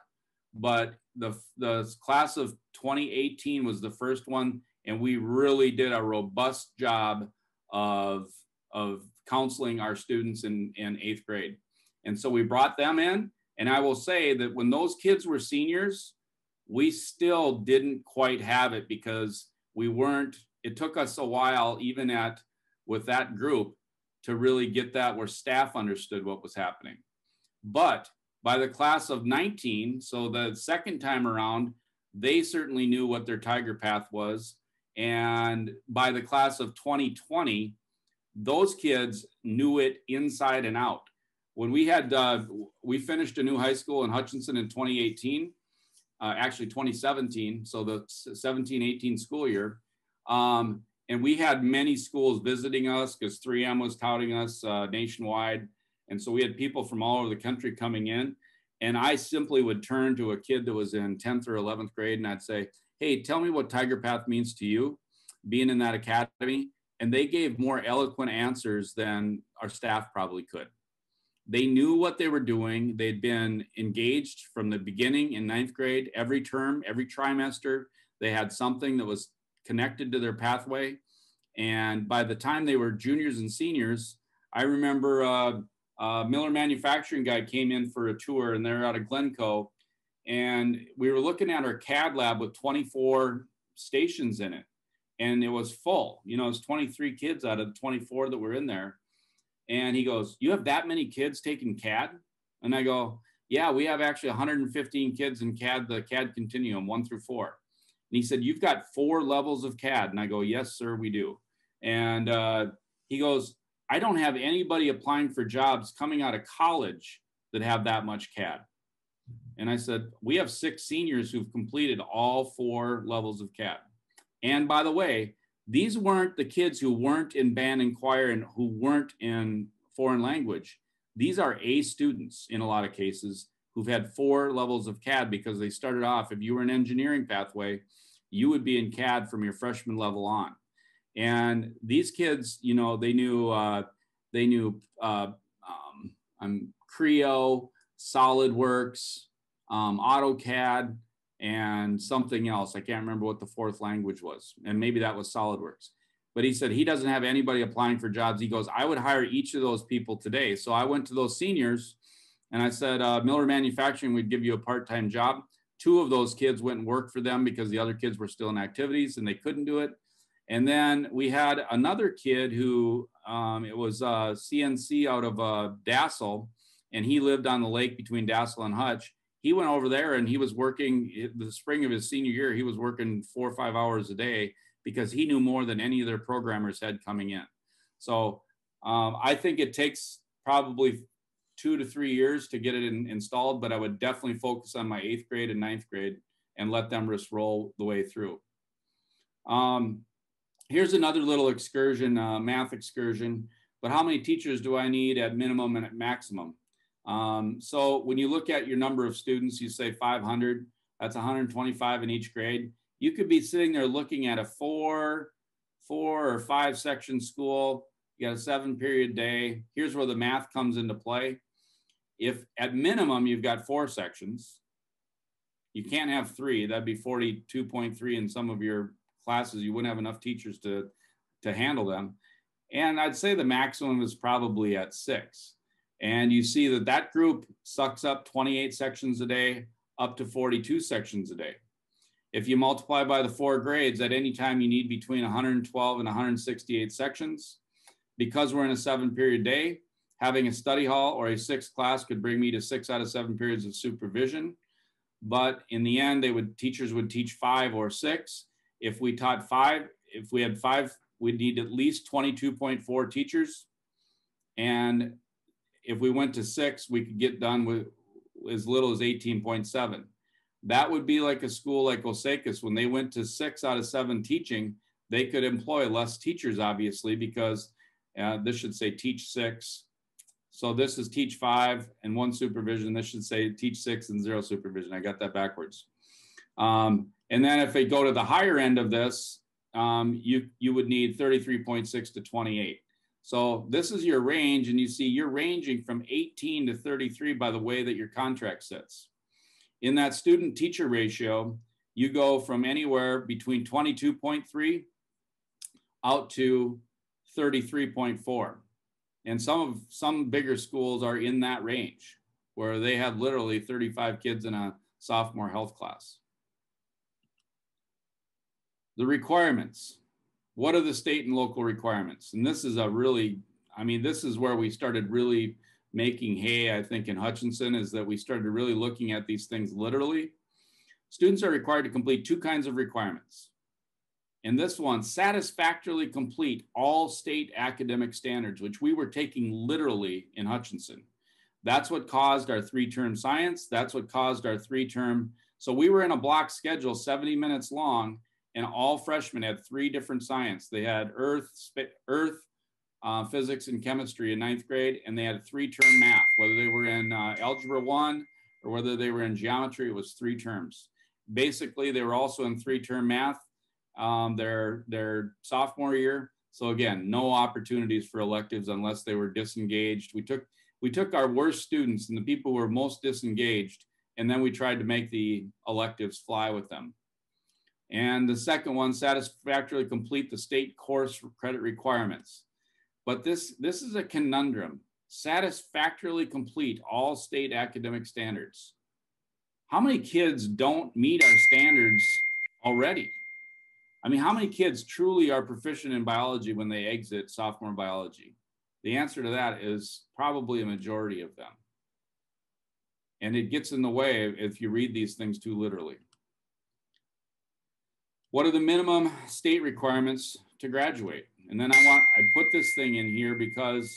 But the, the class of 2018 was the first one, and we really did a robust job of, of counseling our students in, in eighth grade. And so we brought them in. And I will say that when those kids were seniors, we still didn't quite have it because we weren't, it took us a while, even at with that group, to really get that where staff understood what was happening. But by the class of 19, so the second time around, they certainly knew what their Tiger Path was. And by the class of 2020, those kids knew it inside and out. When we had, uh, we finished a new high school in Hutchinson in 2018, uh, actually 2017, so the 17 18 school year. Um, and we had many schools visiting us because 3M was touting us uh, nationwide. And so we had people from all over the country coming in. And I simply would turn to a kid that was in 10th or 11th grade and I'd say, Hey, tell me what Tiger Path means to you, being in that academy. And they gave more eloquent answers than our staff probably could. They knew what they were doing. They'd been engaged from the beginning in ninth grade, every term, every trimester. They had something that was connected to their pathway. And by the time they were juniors and seniors, I remember uh, Miller Manufacturing guy came in for a tour and they're out of Glencoe. And we were looking at our CAD lab with 24 stations in it. And it was full. You know, it was 23 kids out of 24 that were in there. And he goes, You have that many kids taking CAD? And I go, Yeah, we have actually 115 kids in CAD, the CAD continuum, one through four. And he said, You've got four levels of CAD. And I go, Yes, sir, we do. And uh, he goes, I don't have anybody applying for jobs coming out of college that have that much CAD. And I said, we have six seniors who've completed all four levels of CAD. And by the way, these weren't the kids who weren't in band and choir and who weren't in foreign language. These are A students in a lot of cases who've had four levels of CAD because they started off, if you were an engineering pathway, you would be in CAD from your freshman level on. And these kids, you know, they knew uh, they knew uh, um, Creo, SolidWorks, um, AutoCAD, and something else. I can't remember what the fourth language was. And maybe that was SolidWorks. But he said he doesn't have anybody applying for jobs. He goes, I would hire each of those people today. So I went to those seniors and I said, uh, Miller Manufacturing would give you a part time job. Two of those kids went and worked for them because the other kids were still in activities and they couldn't do it. And then we had another kid who um, it was uh, CNC out of uh, Dassel, and he lived on the lake between Dassel and Hutch. He went over there and he was working the spring of his senior year. He was working four or five hours a day because he knew more than any of their programmers had coming in. So um, I think it takes probably two to three years to get it in, installed, but I would definitely focus on my eighth grade and ninth grade and let them just roll the way through. Um, here's another little excursion, uh, math excursion, but how many teachers do I need at minimum and at maximum? Um, so when you look at your number of students, you say 500, that's 125 in each grade. You could be sitting there looking at a four, four or five section school. You got a seven period day. Here's where the math comes into play. If at minimum you've got four sections, you can't have three. That'd be 42.3 in some of your classes. You wouldn't have enough teachers to, to handle them. And I'd say the maximum is probably at six. And you see that that group sucks up 28 sections a day up to 42 sections a day. If you multiply by the four grades, at any time you need between 112 and 168 sections. Because we're in a seven period day, having a study hall or a sixth class could bring me to six out of seven periods of supervision. But in the end, they would teachers would teach five or six. If we taught five, if we had five, we'd need at least 22.4 teachers. And if we went to six, we could get done with as little as 18.7. That would be like a school like Osakis. When they went to six out of seven teaching, they could employ less teachers, obviously, because uh, this should say teach six. So this is teach five and one supervision. This should say teach six and zero supervision. I got that backwards. Um, and then if they go to the higher end of this, um, you, you would need 33.6 to 28. So this is your range, and you see you're ranging from 18 to 33 by the way that your contract sits. In that student teacher ratio, you go from anywhere between 22.3 out to 33.4. And some of some bigger schools are in that range where they have literally 35 kids in a sophomore health class. The requirements what are the state and local requirements? And this is a really, I mean, this is where we started really making hay, I think, in Hutchinson, is that we started really looking at these things literally. Students are required to complete two kinds of requirements. In this one, satisfactorily complete all state academic standards, which we were taking literally in Hutchinson. That's what caused our three term science. That's what caused our three term. So we were in a block schedule, 70 minutes long, and all freshmen had three different science. They had earth, earth, uh, physics, and chemistry in ninth grade, and they had three term math. Whether they were in uh, algebra one or whether they were in geometry, it was three terms. Basically, they were also in three term math um, their their sophomore year. So again, no opportunities for electives unless they were disengaged. We took we took our worst students and the people who were most disengaged, and then we tried to make the electives fly with them. And the second one, satisfactorily complete the state course credit requirements. But this, this is a conundrum. Satisfactorily complete all state academic standards. How many kids don't meet our standards already? I mean, how many kids truly are proficient in biology when they exit sophomore biology? The answer to that is probably a majority of them. And it gets in the way if you read these things too literally. What are the minimum state requirements to graduate? And then I want, I put this thing in here because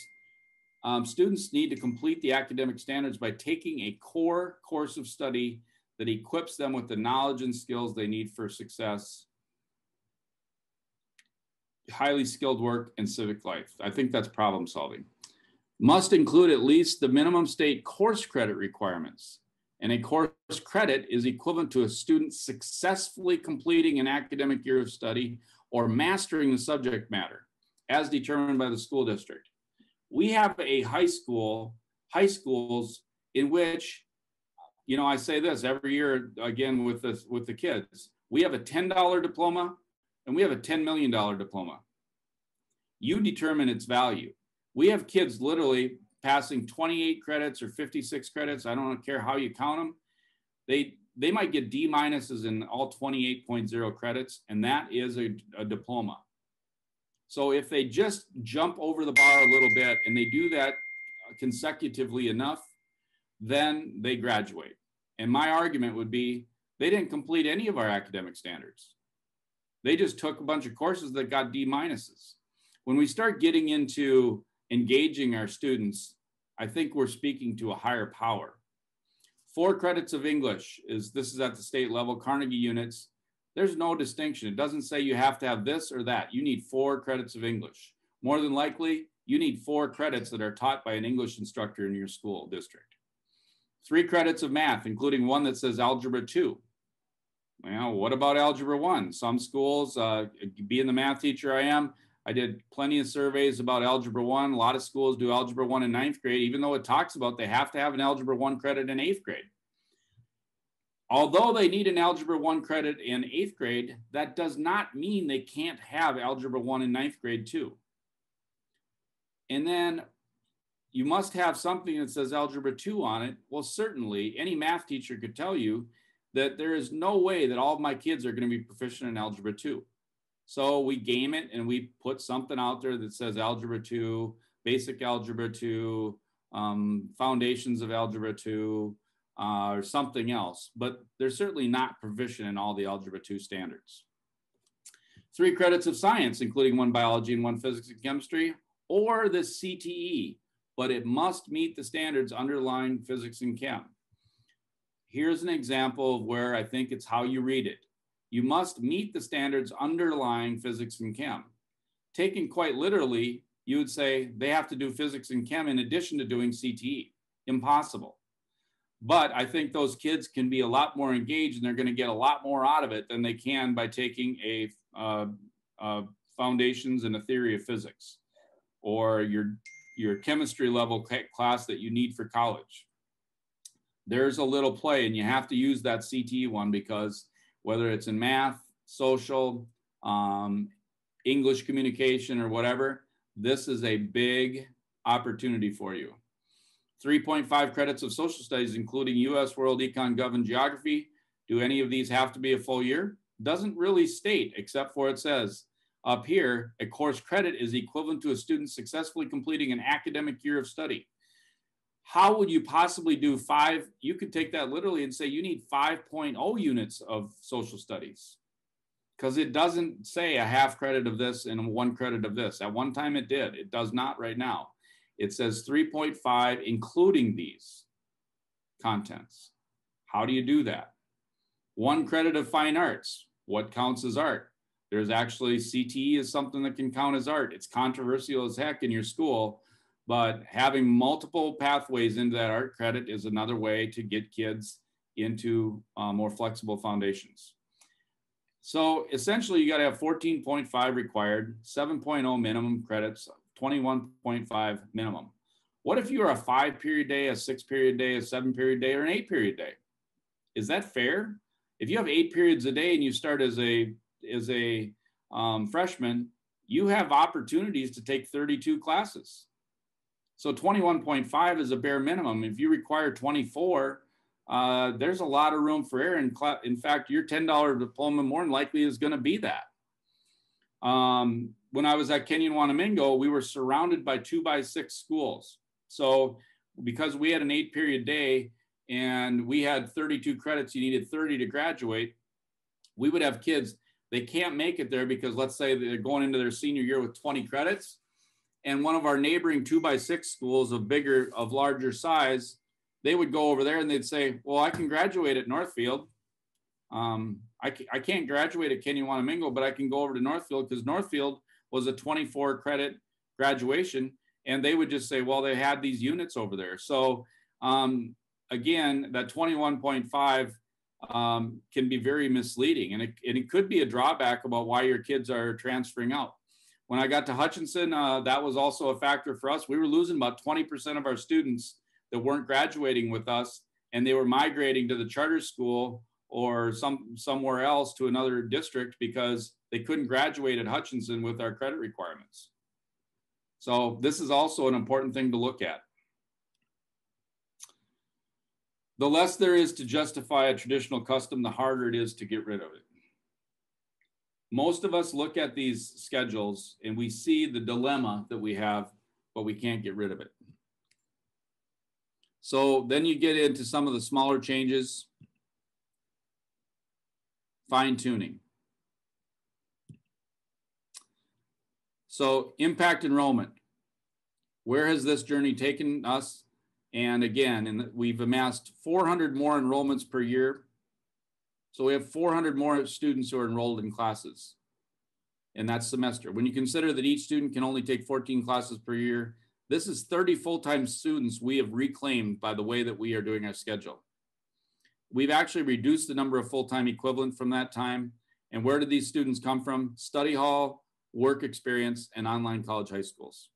um, students need to complete the academic standards by taking a core course of study that equips them with the knowledge and skills they need for success, highly skilled work, and civic life. I think that's problem solving. Must include at least the minimum state course credit requirements and a course credit is equivalent to a student successfully completing an academic year of study or mastering the subject matter as determined by the school district. We have a high school, high schools in which you know, I say this every year again with this with the kids. We have a $10 diploma and we have a $10 million diploma. You determine its value. We have kids literally passing 28 credits or 56 credits. I don't care how you count them. They they might get D minuses in all 28.0 credits, and that is a, a diploma. So if they just jump over the bar a little bit and they do that consecutively enough, then they graduate. And my argument would be they didn't complete any of our academic standards. They just took a bunch of courses that got D minuses. When we start getting into engaging our students, I think we're speaking to a higher power. Four credits of English is this is at the state level, Carnegie units. There's no distinction. It doesn't say you have to have this or that. You need four credits of English. More than likely, you need four credits that are taught by an English instructor in your school district. Three credits of math, including one that says Algebra 2. Well, what about Algebra 1? Some schools, uh, being the math teacher I am, I did plenty of surveys about Algebra 1. A lot of schools do Algebra 1 in ninth grade, even though it talks about they have to have an Algebra 1 credit in eighth grade. Although they need an Algebra 1 credit in eighth grade, that does not mean they can't have Algebra 1 in ninth grade too. And then you must have something that says Algebra 2 on it. Well, certainly any math teacher could tell you that there is no way that all of my kids are going to be proficient in Algebra 2. So we game it and we put something out there that says Algebra 2, Basic Algebra 2, um, Foundations of Algebra 2, uh, or something else. But they're certainly not proficient in all the Algebra 2 standards. Three credits of science, including one biology and one physics and chemistry, or the CTE, but it must meet the standards underlying physics and chem. Here's an example of where I think it's how you read it you must meet the standards underlying physics and chem. Taken quite literally, you would say they have to do physics and chem in addition to doing CTE. Impossible. But I think those kids can be a lot more engaged and they're going to get a lot more out of it than they can by taking a uh, uh, foundations and a theory of physics or your, your chemistry level class that you need for college. There's a little play and you have to use that CTE one because whether it's in math, social, um, English communication, or whatever, this is a big opportunity for you. 3.5 credits of social studies, including US, World, Econ, Gov, and Geography. Do any of these have to be a full year? Doesn't really state, except for it says up here, a course credit is equivalent to a student successfully completing an academic year of study how would you possibly do five? You could take that literally and say you need 5.0 units of social studies because it doesn't say a half credit of this and one credit of this. At one time it did. It does not right now. It says 3.5, including these contents. How do you do that? One credit of fine arts. What counts as art? There's actually CTE is something that can count as art. It's controversial as heck in your school but having multiple pathways into that art credit is another way to get kids into uh, more flexible foundations. So essentially you gotta have 14.5 required, 7.0 minimum credits, 21.5 minimum. What if you're a five period day, a six period day, a seven period day, or an eight period day? Is that fair? If you have eight periods a day and you start as a, as a um, freshman, you have opportunities to take 32 classes. So 21.5 is a bare minimum. If you require 24, uh, there's a lot of room for error. In, in fact, your $10 diploma more than likely is going to be that. Um, when I was at Kenyon Wanamingo, we were surrounded by two by six schools. So because we had an eight period day and we had 32 credits, you needed 30 to graduate, we would have kids, they can't make it there because let's say they're going into their senior year with 20 credits and one of our neighboring two by six schools of bigger, of larger size, they would go over there and they'd say, well, I can graduate at Northfield. Um, I, I can't graduate at Wanamingo, but I can go over to Northfield because Northfield was a 24 credit graduation. And they would just say, well, they had these units over there. So um, again, that 21.5 um, can be very misleading and it, and it could be a drawback about why your kids are transferring out. When I got to Hutchinson, uh, that was also a factor for us. We were losing about 20% of our students that weren't graduating with us. and they were migrating to the charter school or some somewhere else to another district because they couldn't graduate at Hutchinson with our credit requirements. So this is also an important thing to look at. The less there is to justify a traditional custom, the harder it is to get rid of it. Most of us look at these schedules and we see the dilemma that we have, but we can't get rid of it. So then you get into some of the smaller changes, fine tuning. So impact enrollment. Where has this journey taken us? And again, and we've amassed 400 more enrollments per year. So we have 400 more students who are enrolled in classes in that semester. When you consider that each student can only take 14 classes per year, this is 30 full-time students we have reclaimed by the way that we are doing our schedule. We've actually reduced the number of full-time equivalent from that time. And where did these students come from? Study hall, work experience, and online college high schools.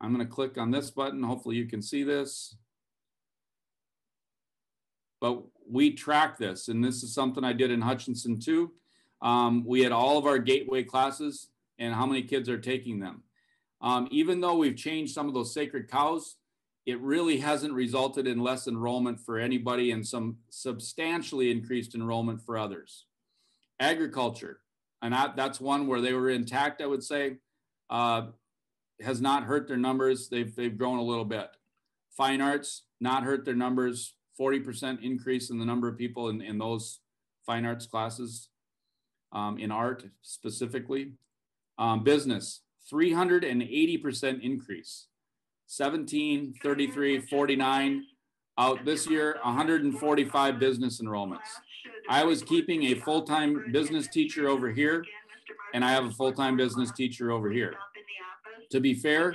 I'm going to click on this button. Hopefully you can see this. But we track this, and this is something I did in Hutchinson too. Um, we had all of our gateway classes and how many kids are taking them. Um, even though we've changed some of those sacred cows, it really hasn't resulted in less enrollment for anybody and some substantially increased enrollment for others. Agriculture, and that, that's one where they were intact, I would say. Uh, has not hurt their numbers. They've, they've grown a little bit. Fine arts, not hurt their numbers. 40% increase in the number of people in, in those fine arts classes, um, in art specifically. Um, business, 380% increase. 17, 33, 49. Out this year, 145 business enrollments. I was keeping a full-time business teacher over here, and I have a full-time business teacher over here. To be fair,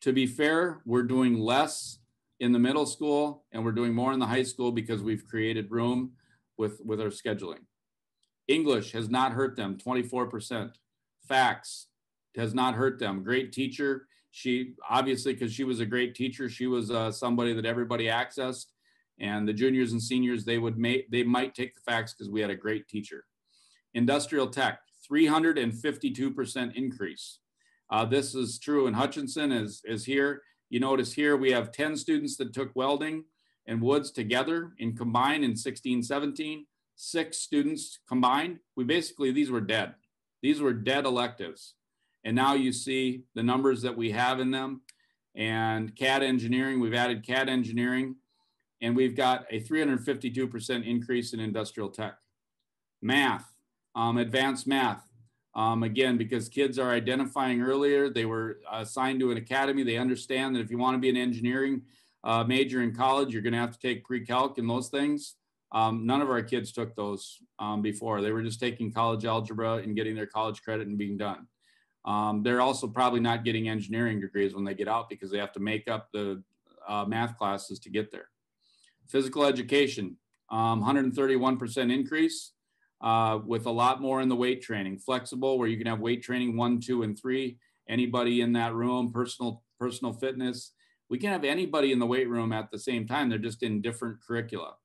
to be fair, we're doing less in the middle school and we're doing more in the high school because we've created room with, with our scheduling. English has not hurt them, 24%. FACS has not hurt them. Great teacher. She obviously, because she was a great teacher, she was uh, somebody that everybody accessed. And the juniors and seniors, they would make they might take the FACS because we had a great teacher. Industrial tech, 352% increase. Uh, this is true in Hutchinson is, is here. You notice here we have 10 students that took welding and woods together in combined in 16, 17, six students combined. We basically, these were dead. These were dead electives. And now you see the numbers that we have in them. And CAD engineering, we've added CAD engineering, and we've got a 352% increase in industrial tech. Math, um, advanced math. Um, again, because kids are identifying earlier, they were assigned to an academy. They understand that if you want to be an engineering uh, major in college, you're going to have to take pre-calc and those things. Um, none of our kids took those um, before. They were just taking college algebra and getting their college credit and being done. Um, they're also probably not getting engineering degrees when they get out because they have to make up the uh, math classes to get there. Physical education, 131% um, increase uh, with a lot more in the weight training. Flexible, where you can have weight training one, two, and three. Anybody in that room, personal personal fitness. We can have anybody in the weight room at the same time. They're just in different curricula.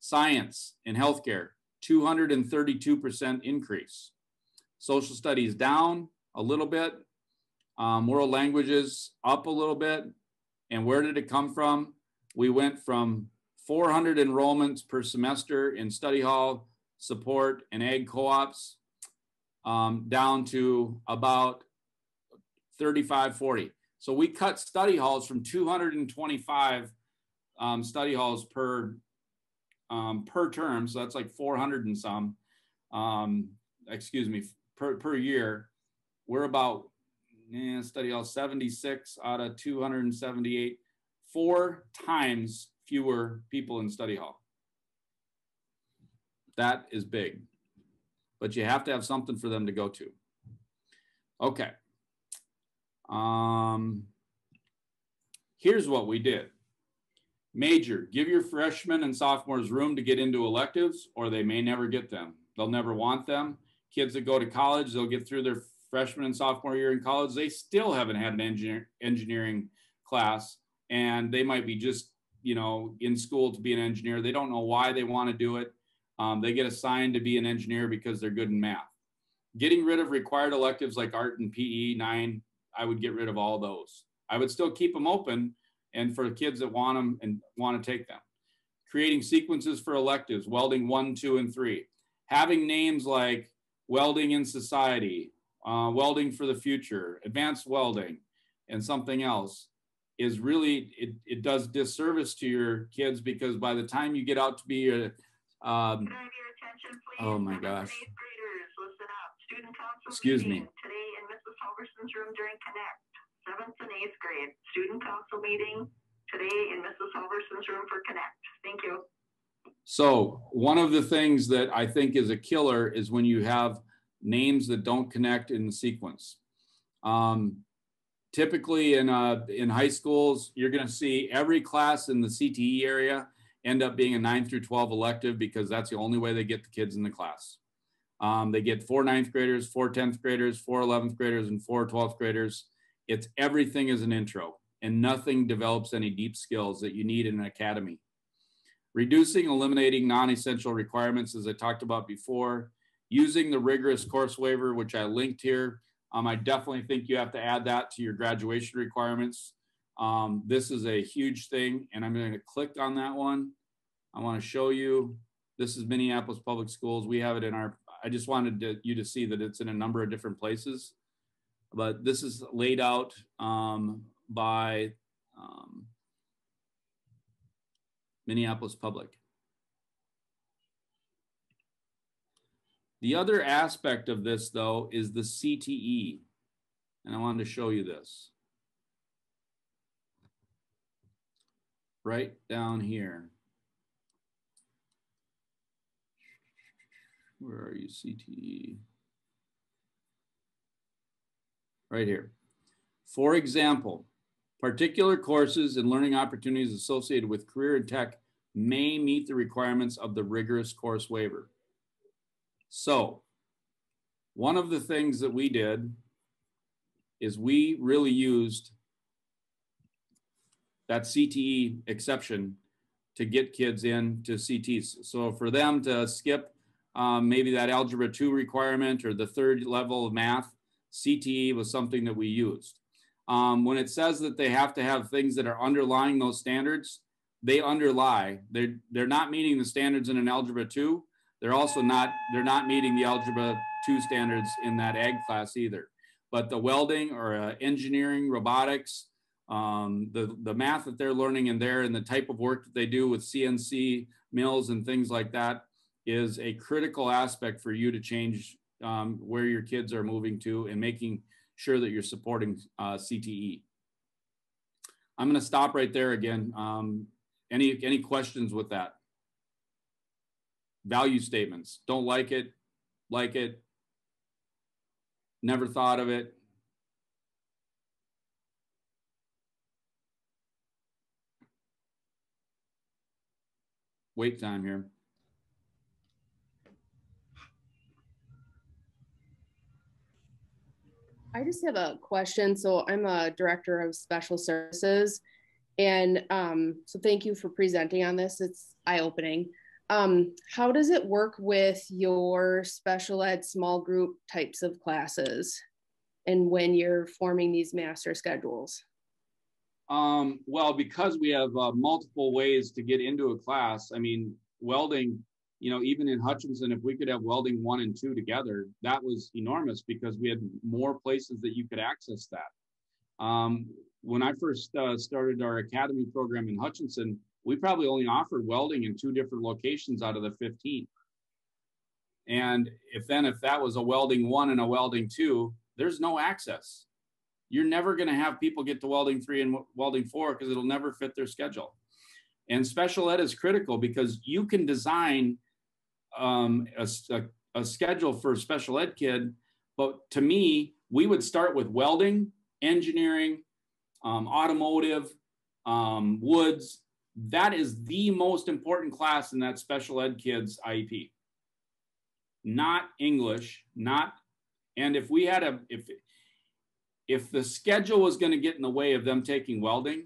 Science and healthcare, 232% increase. Social studies down a little bit. Um, world languages up a little bit. And where did it come from? We went from 400 enrollments per semester in study hall support and ag co-ops um, down to about 35, 40. So we cut study halls from 225 um, study halls per um, per term. So that's like 400 and some, um, excuse me, per, per year. We're about eh, study hall 76 out of 278, four times fewer people in study hall. That is big. But you have to have something for them to go to. Okay. Um, here's what we did. Major, give your freshmen and sophomores room to get into electives, or they may never get them. They'll never want them. Kids that go to college, they'll get through their freshman and sophomore year in college. They still haven't had an engineer, engineering class and they might be just, you know, in school to be an engineer. They don't know why they want to do it. Um, they get assigned to be an engineer because they're good in math. Getting rid of required electives like art and PE nine, I would get rid of all those. I would still keep them open and for kids that want them and want to take them. Creating sequences for electives, welding one, two, and three. Having names like welding in society, uh, welding for the future, advanced welding, and something else is really, it, it does disservice to your kids because by the time you get out to be a, um, Can I have your attention, please? Oh my gosh. eighth graders, listen up. Student council Excuse me. Today in Mrs. Halverson's room during Connect. Seventh and eighth grade, student council meeting today in Mrs. Halverson's room for Connect. Thank you. So one of the things that I think is a killer is when you have names that don't connect in the sequence. Um, typically in uh, in high schools, you're going to see every class in the CTE area end up being a 9 through 12 elective because that's the only way they get the kids in the class. Um, they get four ninth graders, four 10th graders, four 11th graders, and four 12th graders. It's everything is an intro and nothing develops any deep skills that you need in an academy. Reducing, eliminating non-essential requirements, as I talked about before, using the rigorous course waiver, which I linked here. Um, I definitely think you have to add that to your graduation requirements. Um, this is a huge thing, and I'm going to click on that one. I want to show you. This is Minneapolis Public Schools. We have it in our. I just wanted to, you to see that it's in a number of different places, but this is laid out um, by um, Minneapolis Public. The other aspect of this, though, is the CTE. And I wanted to show you this. Right down here. Where are you, CTE? Right here. For example, particular courses and learning opportunities associated with career and tech may meet the requirements of the rigorous course waiver. So one of the things that we did is we really used that CTE exception to get kids in to CTs. So for them to skip um, maybe that algebra two requirement or the third level of math, CTE was something that we used. Um, when it says that they have to have things that are underlying those standards, they underlie. They're, they're not meeting the standards in an algebra two. They're also not, they're not meeting the algebra two standards in that ag class either. But the welding or uh, engineering, robotics, um, the, the math that they're learning in there and the type of work that they do with CNC mills and things like that is a critical aspect for you to change um, where your kids are moving to and making sure that you're supporting uh, CTE. I'm going to stop right there again. Um, any, any questions with that? Value statements. Don't like it, like it, never thought of it. Wait time here. I just have a question. So I'm a director of special services. And um, so thank you for presenting on this. It's eye opening. Um, how does it work with your special ed small group types of classes and when you're forming these master schedules? Um, well, because we have uh, multiple ways to get into a class, I mean, welding, you know, even in Hutchinson, if we could have welding one and two together, that was enormous because we had more places that you could access that. Um, when I first uh, started our academy program in Hutchinson, we probably only offered welding in two different locations out of the 15. And if then, if that was a welding one and a welding two, there's no access. You're never going to have people get to welding three and welding four because it'll never fit their schedule. And special ed is critical because you can design um, a, a, a schedule for a special ed kid. But to me, we would start with welding, engineering, um, automotive, um, woods. That is the most important class in that special ed kid's IEP. Not English, not, and if we had a, if, if the schedule was going to get in the way of them taking welding,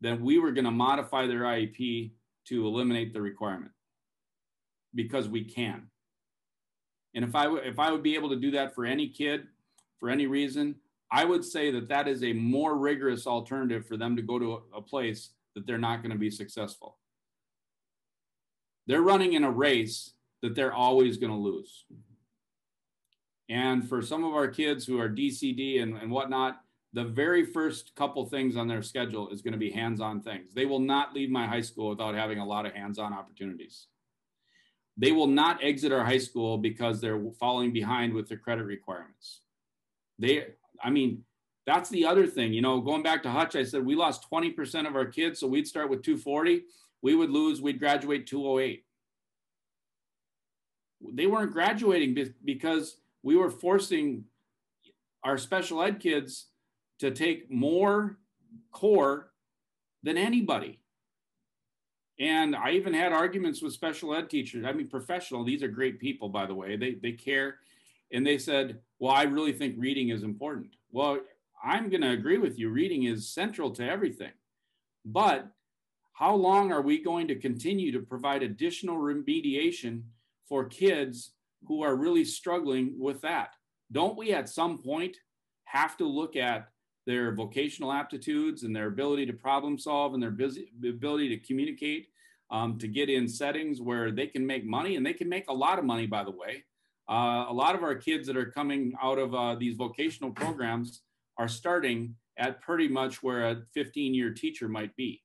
then we were going to modify their IEP to eliminate the requirement because we can. And if I if I would be able to do that for any kid, for any reason, I would say that that is a more rigorous alternative for them to go to a, a place that they're not going to be successful. They're running in a race that they're always going to lose. And for some of our kids who are DCD and, and whatnot, the very first couple things on their schedule is going to be hands-on things. They will not leave my high school without having a lot of hands-on opportunities. They will not exit our high school because they're falling behind with their credit requirements. They, I mean, that's the other thing. You know, going back to Hutch, I said we lost 20% of our kids, so we'd start with 240. We would lose, we'd graduate 208. They weren't graduating because we were forcing our special ed kids to take more core than anybody. And I even had arguments with special ed teachers. I mean, professional, these are great people, by the way. They, they care. And they said, well, I really think reading is important. Well, I'm going to agree with you. Reading is central to everything. But how long are we going to continue to provide additional remediation for kids who are really struggling with that? Don't we at some point have to look at their vocational aptitudes and their ability to problem solve and their busy, ability to communicate um, to get in settings where they can make money? And they can make a lot of money by the way. Uh, a lot of our kids that are coming out of uh, these vocational programs are starting at pretty much where a 15 year teacher might be.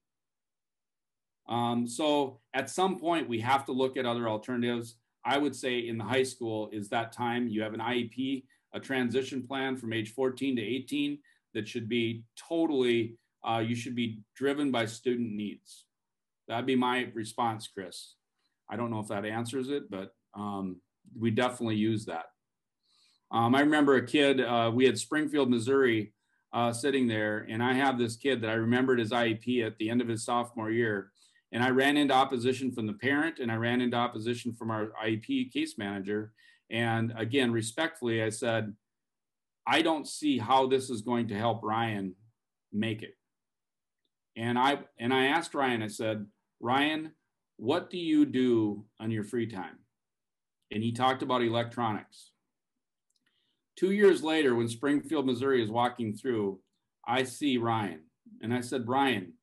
Um, so at some point we have to look at other alternatives i would say in the high school is that time you have an iep a transition plan from age 14 to 18 that should be totally, uh, you should be driven by student needs. That'd be my response, Chris. I don't know if that answers it, but um, we definitely use that. Um, I remember a kid, uh, we had Springfield, Missouri uh, sitting there, and I have this kid that I remembered his IEP at the end of his sophomore year. And I ran into opposition from the parent and I ran into opposition from our IEP case manager. And again, respectfully, I said, I don't see how this is going to help Ryan make it. And I and I asked Ryan, I said, Ryan, what do you do on your free time? And he talked about electronics. Two years later, when Springfield, Missouri is walking through, I see Ryan. And I said, Ryan,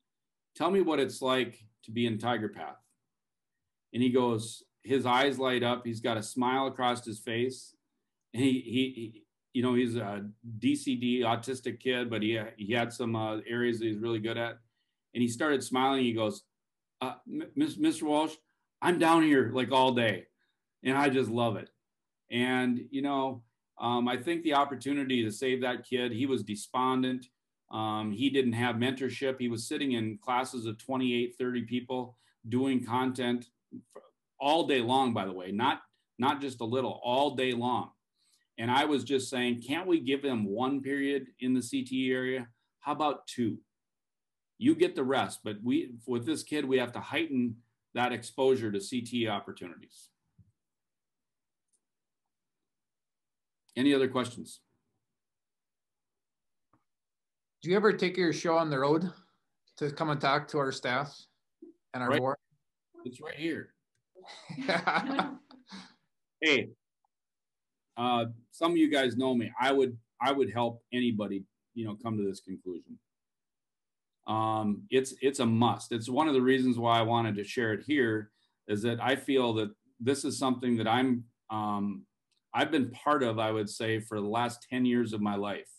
tell me what it's like to be in Tiger Path. And he goes, his eyes light up. He's got a smile across his face. And he, he, you know, he's a DCD autistic kid, but he, he had some uh, areas that he's really good at. And he started smiling. He goes, uh, Mr. Walsh, I'm down here like all day. And I just love it. And, you know, um, I think the opportunity to save that kid, he was despondent. Um, he didn't have mentorship. He was sitting in classes of 28, 30 people doing content all day long, by the way, not, not just a little, all day long. And I was just saying, can't we give them one period in the CTE area? How about two? You get the rest, but we with this kid, we have to heighten that exposure to CTE opportunities. Any other questions? Do you ever take your show on the road to come and talk to our staff and our right. board? It's right here. <laughs> hey, uh, some of you guys know me. I would I would help anybody, you know, come to this conclusion. Um, it's it's a must. It's one of the reasons why I wanted to share it here is that I feel that this is something that I'm um, I've been part of. I would say for the last ten years of my life.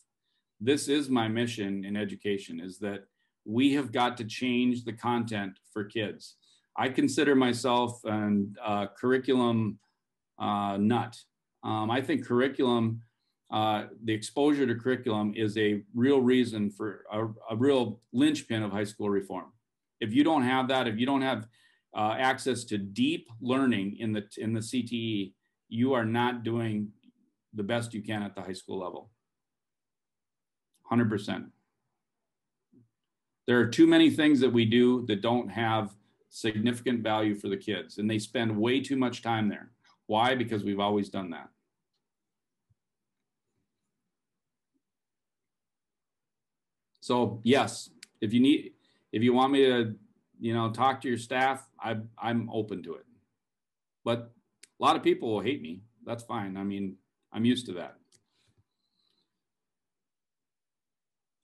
This is my mission in education: is that we have got to change the content for kids. I consider myself an uh, curriculum uh, nut. Um, I think curriculum, uh, the exposure to curriculum is a real reason for a, a, real linchpin of high school reform. If you don't have that, if you don't have uh, access to deep learning in the in the CTE, you are not doing the best you can at the high school level. 100%. There are too many things that we do that don't have significant value for the kids, and they spend way too much time there. Why? Because we've always done that. So yes, if you need, if you want me to, you know, talk to your staff, I, I'm open to it. But a lot of people will hate me. That's fine. I mean, I'm used to that.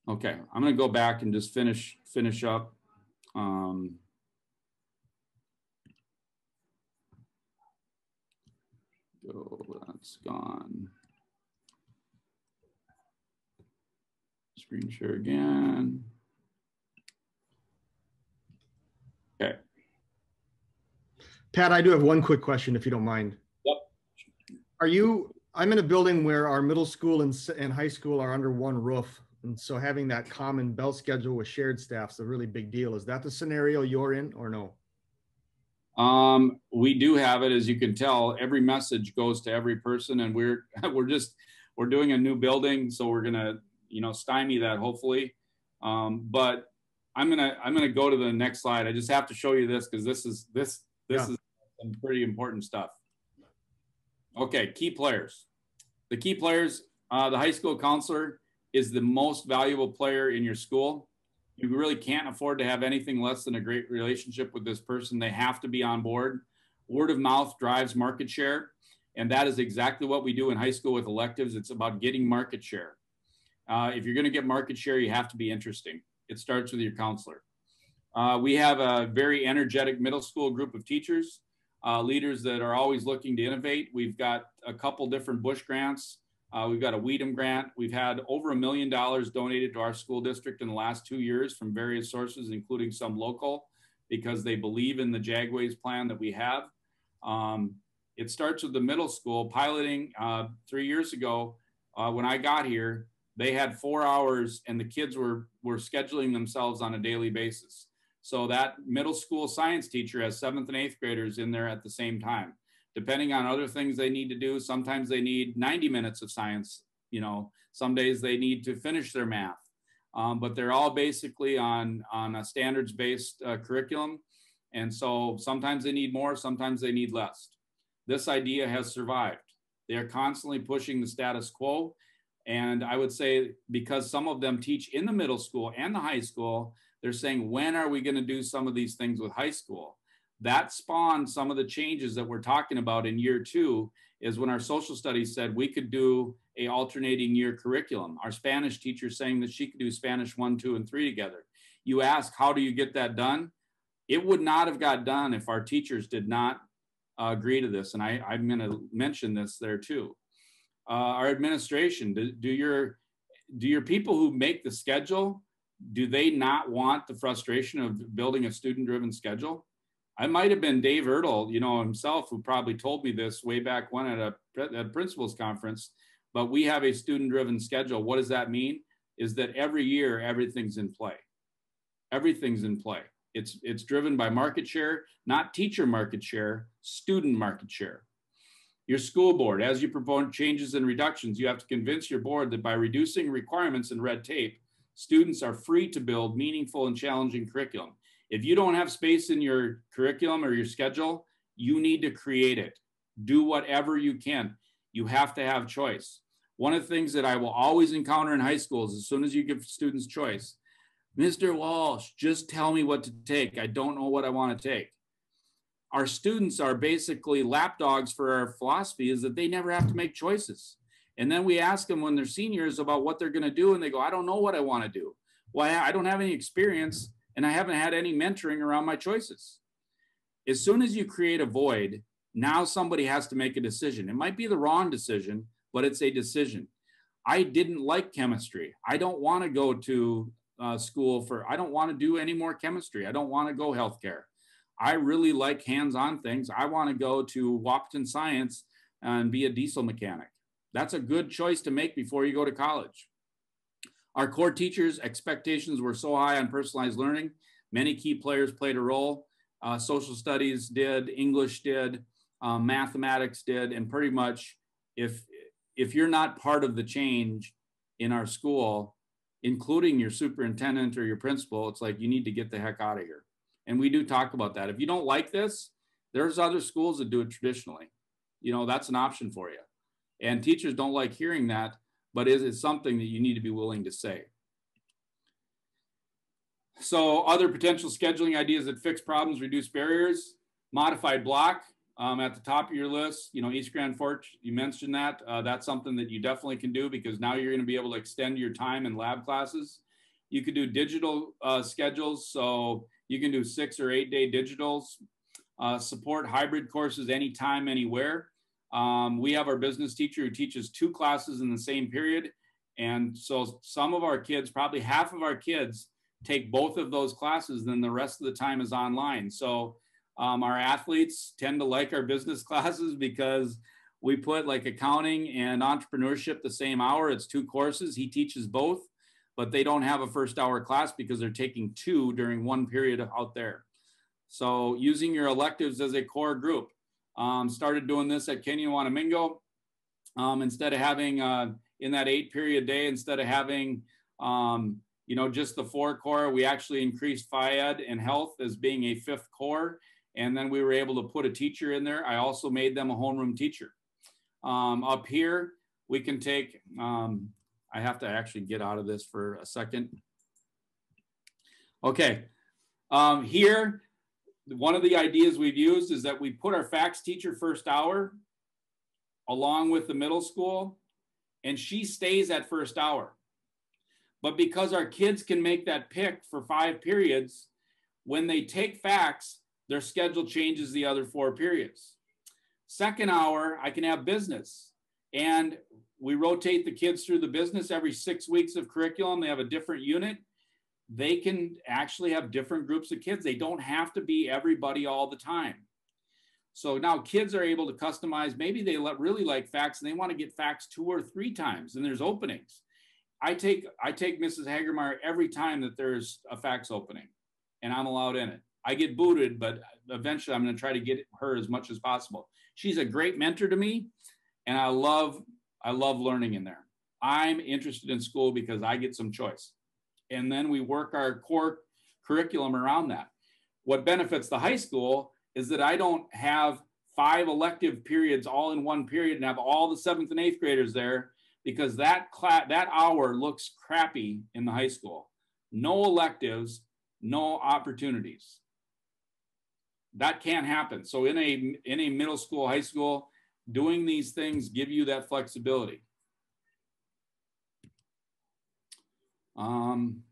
Okay, I'm gonna go back and just finish finish up. Um, go, that's gone. Screen share again. Okay. Pat, I do have one quick question if you don't mind. Yep. Are you, I'm in a building where our middle school and, and high school are under one roof. And so having that common bell schedule with shared staff is a really big deal. Is that the scenario you're in or no? Um, we do have it, as you can tell, every message goes to every person and we're, <laughs> we're just, we're doing a new building. So we're gonna, you know, stymie that hopefully. Um, but I'm gonna, I'm gonna go to the next slide. I just have to show you this because this is, this, this Yeah. is some pretty important stuff. Okay, key players. The key players, uh, the high school counselor is the most valuable player in your school. You really can't afford to have anything less than a great relationship with this person. They have to be on board. Word of mouth drives market share. And that is exactly what we do in high school with electives. It's about getting market share. Uh, if you're going to get market share, you have to be interesting. It starts with your counselor. Uh, we have a very energetic middle school group of teachers, uh, leaders that are always looking to innovate. We've got a couple different Bush grants. Uh, we've got a Weedham grant. We've had over a million dollars donated to our school district in the last two years from various sources, including some local, because they believe in the Jagways plan that we have. Um, it starts with the middle school piloting uh, three years ago. Uh, when I got here, they had four hours and the kids were, were scheduling themselves on a daily basis. So that middle school science teacher has seventh and eighth graders in there at the same time. Depending on other things they need to do, sometimes they need 90 minutes of science. You know, some days they need to finish their math. Um, but they're all basically on, on a standards-based uh, curriculum. And so sometimes they need more, sometimes they need less. This idea has survived. They are constantly pushing the status quo. And I would say because some of them teach in the middle school and the high school, they're saying, when are we going to do some of these things with high school? That spawned some of the changes that we're talking about in year two is when our social studies said we could do a alternating year curriculum. Our Spanish teacher saying that she could do Spanish one, two, and three together. You ask, how do you get that done? It would not have got done if our teachers did not uh, agree to this. And I, I'm going to mention this there too. Uh, our administration, do, do your do your people who make the schedule, do they not want the frustration of building a student-driven schedule? I might have been Dave Ertl, you know, himself, who probably told me this way back when at a, at a principal's conference. But we have a student-driven schedule. What does that mean? Is that every year everything's in play. Everything's in play. It's it's driven by market share, not teacher market share, student market share. Your school board, as you propose changes and reductions, you have to convince your board that by reducing requirements and red tape, students are free to build meaningful and challenging curriculum. If you don't have space in your curriculum or your schedule, you need to create it. Do whatever you can. You have to have choice. One of the things that I will always encounter in high schools, as soon as you give students choice, Mr. Walsh, just tell me what to take. I don't know what I want to take. Our students are basically lapdogs for our philosophy is that they never have to make choices. And then we ask them when they're seniors about what they're going to do, and they go, I don't know what I want to do. Well, I don't have any experience and I haven't had any mentoring around my choices. As soon as you create a void, now somebody has to make a decision. It might be the wrong decision, but it's a decision. I didn't like chemistry. I don't want to go to uh, school for, I don't want to do any more chemistry. I don't want to go healthcare. I really like hands on things. I want to go to Wahpeton Science and be a diesel mechanic. That's a good choice to make before you go to college. Our core teachers' expectations were so high on personalized learning. Many key players played a role. Uh, social studies did, English did, um, mathematics did, and pretty much if if you're not part of the change in our school, including your superintendent or your principal, it's like you need to get the heck out of here. And we do talk about that. If you don't like this, there's other schools that do it traditionally. You know, that's an option for you. And teachers don't like hearing that, but is it something that you need to be willing to say? so other potential scheduling ideas that fix problems, reduce barriers, modified block um, at the top of your list. You know, East Grand Forks, you mentioned that. Uh, that's something that you definitely can do because now you're going to be able to extend your time in lab classes. You could do digital uh, schedules. So you can do six or eight day digitals, uh, support hybrid courses anytime, anywhere. Um, we have our business teacher who teaches two classes in the same period. And so some of our kids, probably half of our kids, take both of those classes, then the rest of the time is online. So um, our athletes tend to like our business <laughs> classes because we put like accounting and entrepreneurship the same hour. It's two courses. He teaches both but they don't have a first hour class because they're taking two during one period out there. So using your electives as a core group. Um, started doing this at Kenyon Wanamingo. Um, instead of having uh, in that eight period day, instead of having um, you know just the four core, we actually increased phy ed and health as being a fifth core, and then we were able to put a teacher in there. I also made them a homeroom teacher. Um, up here, we can take um, I have to actually get out of this for a second. Okay, um, here, one of the ideas we've used is that we put our FACS teacher first hour along with the middle school, and she stays at first hour. But because our kids can make that pick for five periods, when they take FACS, their schedule changes the other four periods. Second hour, I can have business. And we rotate the kids through the business every six weeks of curriculum. They have a different unit. They can actually have different groups of kids. They don't have to be everybody all the time. So now kids are able to customize. Maybe they really like FACS and they want to get FACS two or three times, and there's openings. I take I take Mrs. Hagermeyer every time that there's a FACS opening, and I'm allowed in it. I get booted, but eventually I'm going to try to get her as much as possible. She's a great mentor to me, and I love I love learning in there. I'm interested in school because I get some choice. And then we work our core curriculum around that. What benefits the high school is that I don't have five elective periods all in one period and have all the seventh and eighth graders there because that class that hour looks crappy in the high school. No electives, no opportunities. That can't happen. So in a in a middle school, high school, doing these things give you that flexibility. Um,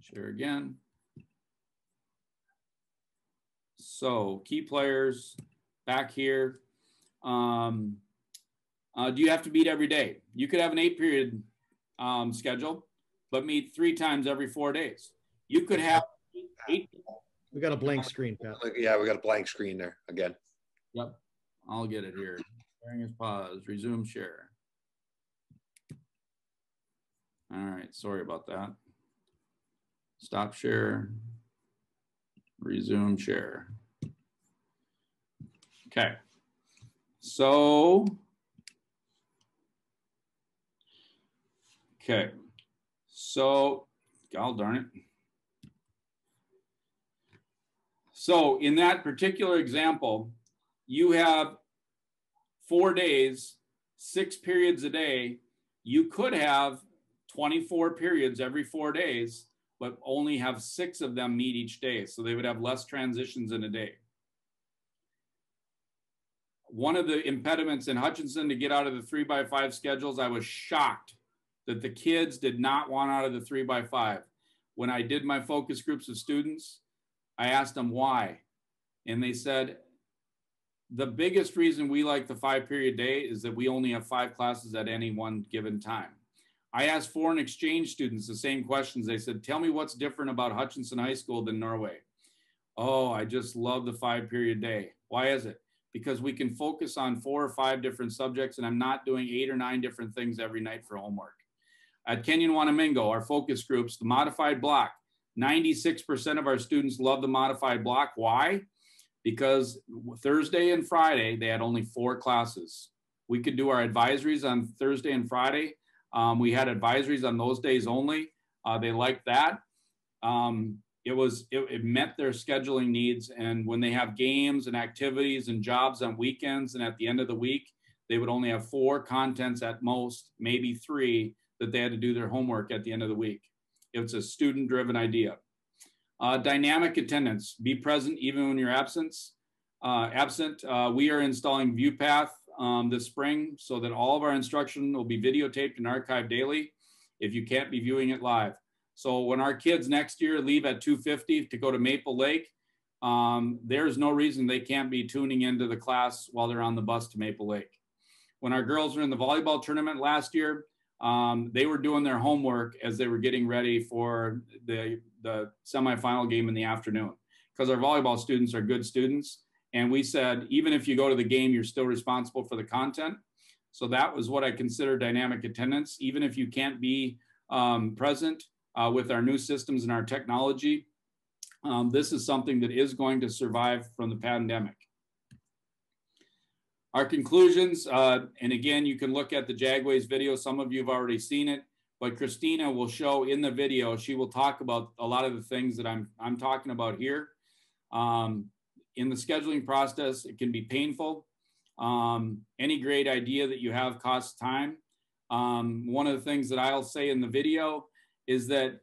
share again. So key players back here. Um, uh, do you have to meet every day? You could have an eight period um, schedule, but meet three times every four days. You could have eight. We got a blank screen, Pat. Yeah, we got a blank screen there again. Yep. I'll get it here. Sharing is paused. Resume share. All right, sorry about that. Stop share. Resume share. Okay. So, okay. So, God darn it. So in that particular example, you have four days, six periods a day. You could have 24 periods every four days, but only have six of them meet each day. So they would have less transitions in a day. One of the impediments in Hutchinson to get out of the three by five schedules, I was shocked that the kids did not want out of the three by five. When I did my focus groups of students, I asked them why. And they said, the biggest reason we like the five period day is that we only have five classes at any one given time. I asked foreign exchange students the same questions. They said, Tell me what's different about Hutchinson High School than Norway. Oh, I just love the five period day. Why is it? Because we can focus on four or five different subjects, and I'm not doing eight or nine different things every night for homework. At Kenyon Wanamingo, our focus groups, the modified block, 96% of our students love the modified block. Why? because Thursday and Friday, they had only four classes. We could do our advisories on Thursday and Friday. Um, we had advisories on those days only. Uh, they liked that. Um, it was it, it, met their scheduling needs and when they have games and activities and jobs on weekends and at the end of the week they would only have four contents at most maybe three that they had to do their homework at the end of the week It's a student driven idea. Uh, dynamic attendance, be present even when you're absent. Uh, absent. Uh, we are installing ViewPath um, this spring so that all of our instruction will be videotaped and archived daily if you can't be viewing it live. So when our kids next year leave at 2.50 to go to Maple Lake, um, there's no reason they can't be tuning into the class while they're on the bus to Maple Lake. When our girls were in the volleyball tournament last year, um, they were doing their homework as they were getting ready for the, the semifinal game in the afternoon because our volleyball students are good students. And we said, even if you go to the game, you're still responsible for the content. So that was what I consider dynamic attendance. Even if you can't be um, present uh, with our new systems and our technology, um, this is something that is going to survive from the pandemic. Our conclusions, uh, and again, you can look at the Jagways video. Some of you have already seen it, but Christina will show in the video, she will talk about a lot of the things that I'm, I'm talking about here. Um, in the scheduling process, it can be painful. Um, any great idea that you have costs time. Um, one of the things that I'll say in the video is that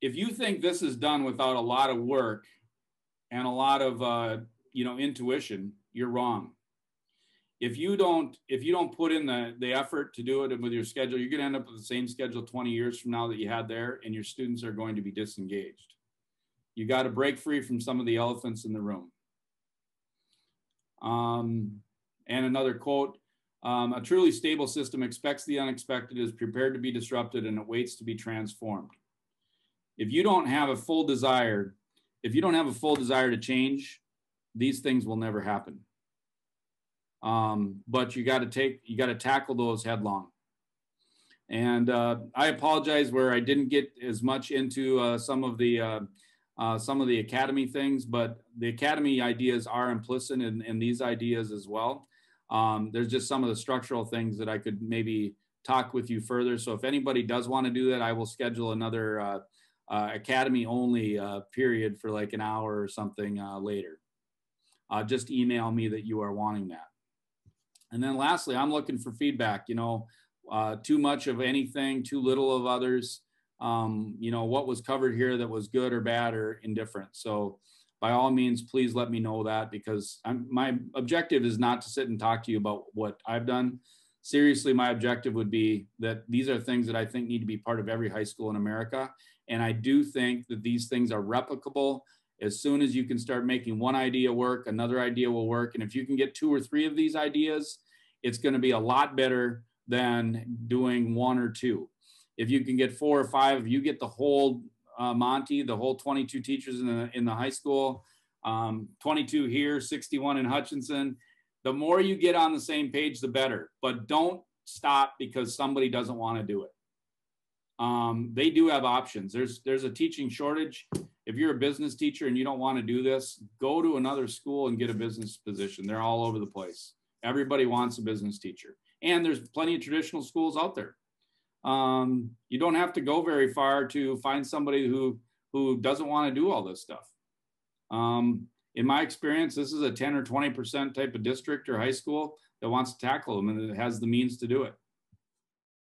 if you think this is done without a lot of work and a lot of uh, you know intuition, you're wrong if you don't if you don't put in the the effort to do it with your schedule you're going to end up with the same schedule 20 years from now that you had there and your students are going to be disengaged you got to break free from some of the elephants in the room. Um, and another quote um, a truly stable system expects the unexpected is prepared to be disrupted and it waits to be transformed. If you don't have a full desire if you don't have a full desire to change these things will never happen. Um, but you got to take, you got to tackle those headlong. And uh, I apologize where I didn't get as much into uh, some of the uh, uh, some of the academy things, but the academy ideas are implicit in, in these ideas as well. Um, there's just some of the structural things that I could maybe talk with you further. So if anybody does want to do that, I will schedule another uh, uh, academy only period for like an hour or something later. just email me that you are wanting that. And then lastly, I'm looking for feedback, you know, uh, too much of anything, too little of others. Um, you know, what was covered here that was good or bad or indifferent. So by all means, please let me know that because I'm, my objective is not to sit and talk to you about what I've done. Seriously, my objective would be that these are things that I think need to be part of every high school in America. And I do think that these things are replicable as soon as you can start making one idea work, another idea will work. And if you can get two or three of these ideas, it's going to be a lot better than doing one or two. If you can get four or five, if you get the whole uh, Monty, the whole 22 teachers in the, in the high school, um, 22 here, 61 in Hutchinson, the more you get on the same page, the better. But don't stop because somebody doesn't want to do it. Um, they do have options. There's there's a teaching shortage if you're a business teacher and you don't want to do this, go to another school and get a business position. They're all over the place. Everybody wants a business teacher. And there's plenty of traditional schools out there. Um, you don't have to go very far to find somebody who who doesn't want to do all this stuff. Um, in my experience, this is a 10 or 20% type of district or high school that wants to tackle them and has the means to do it.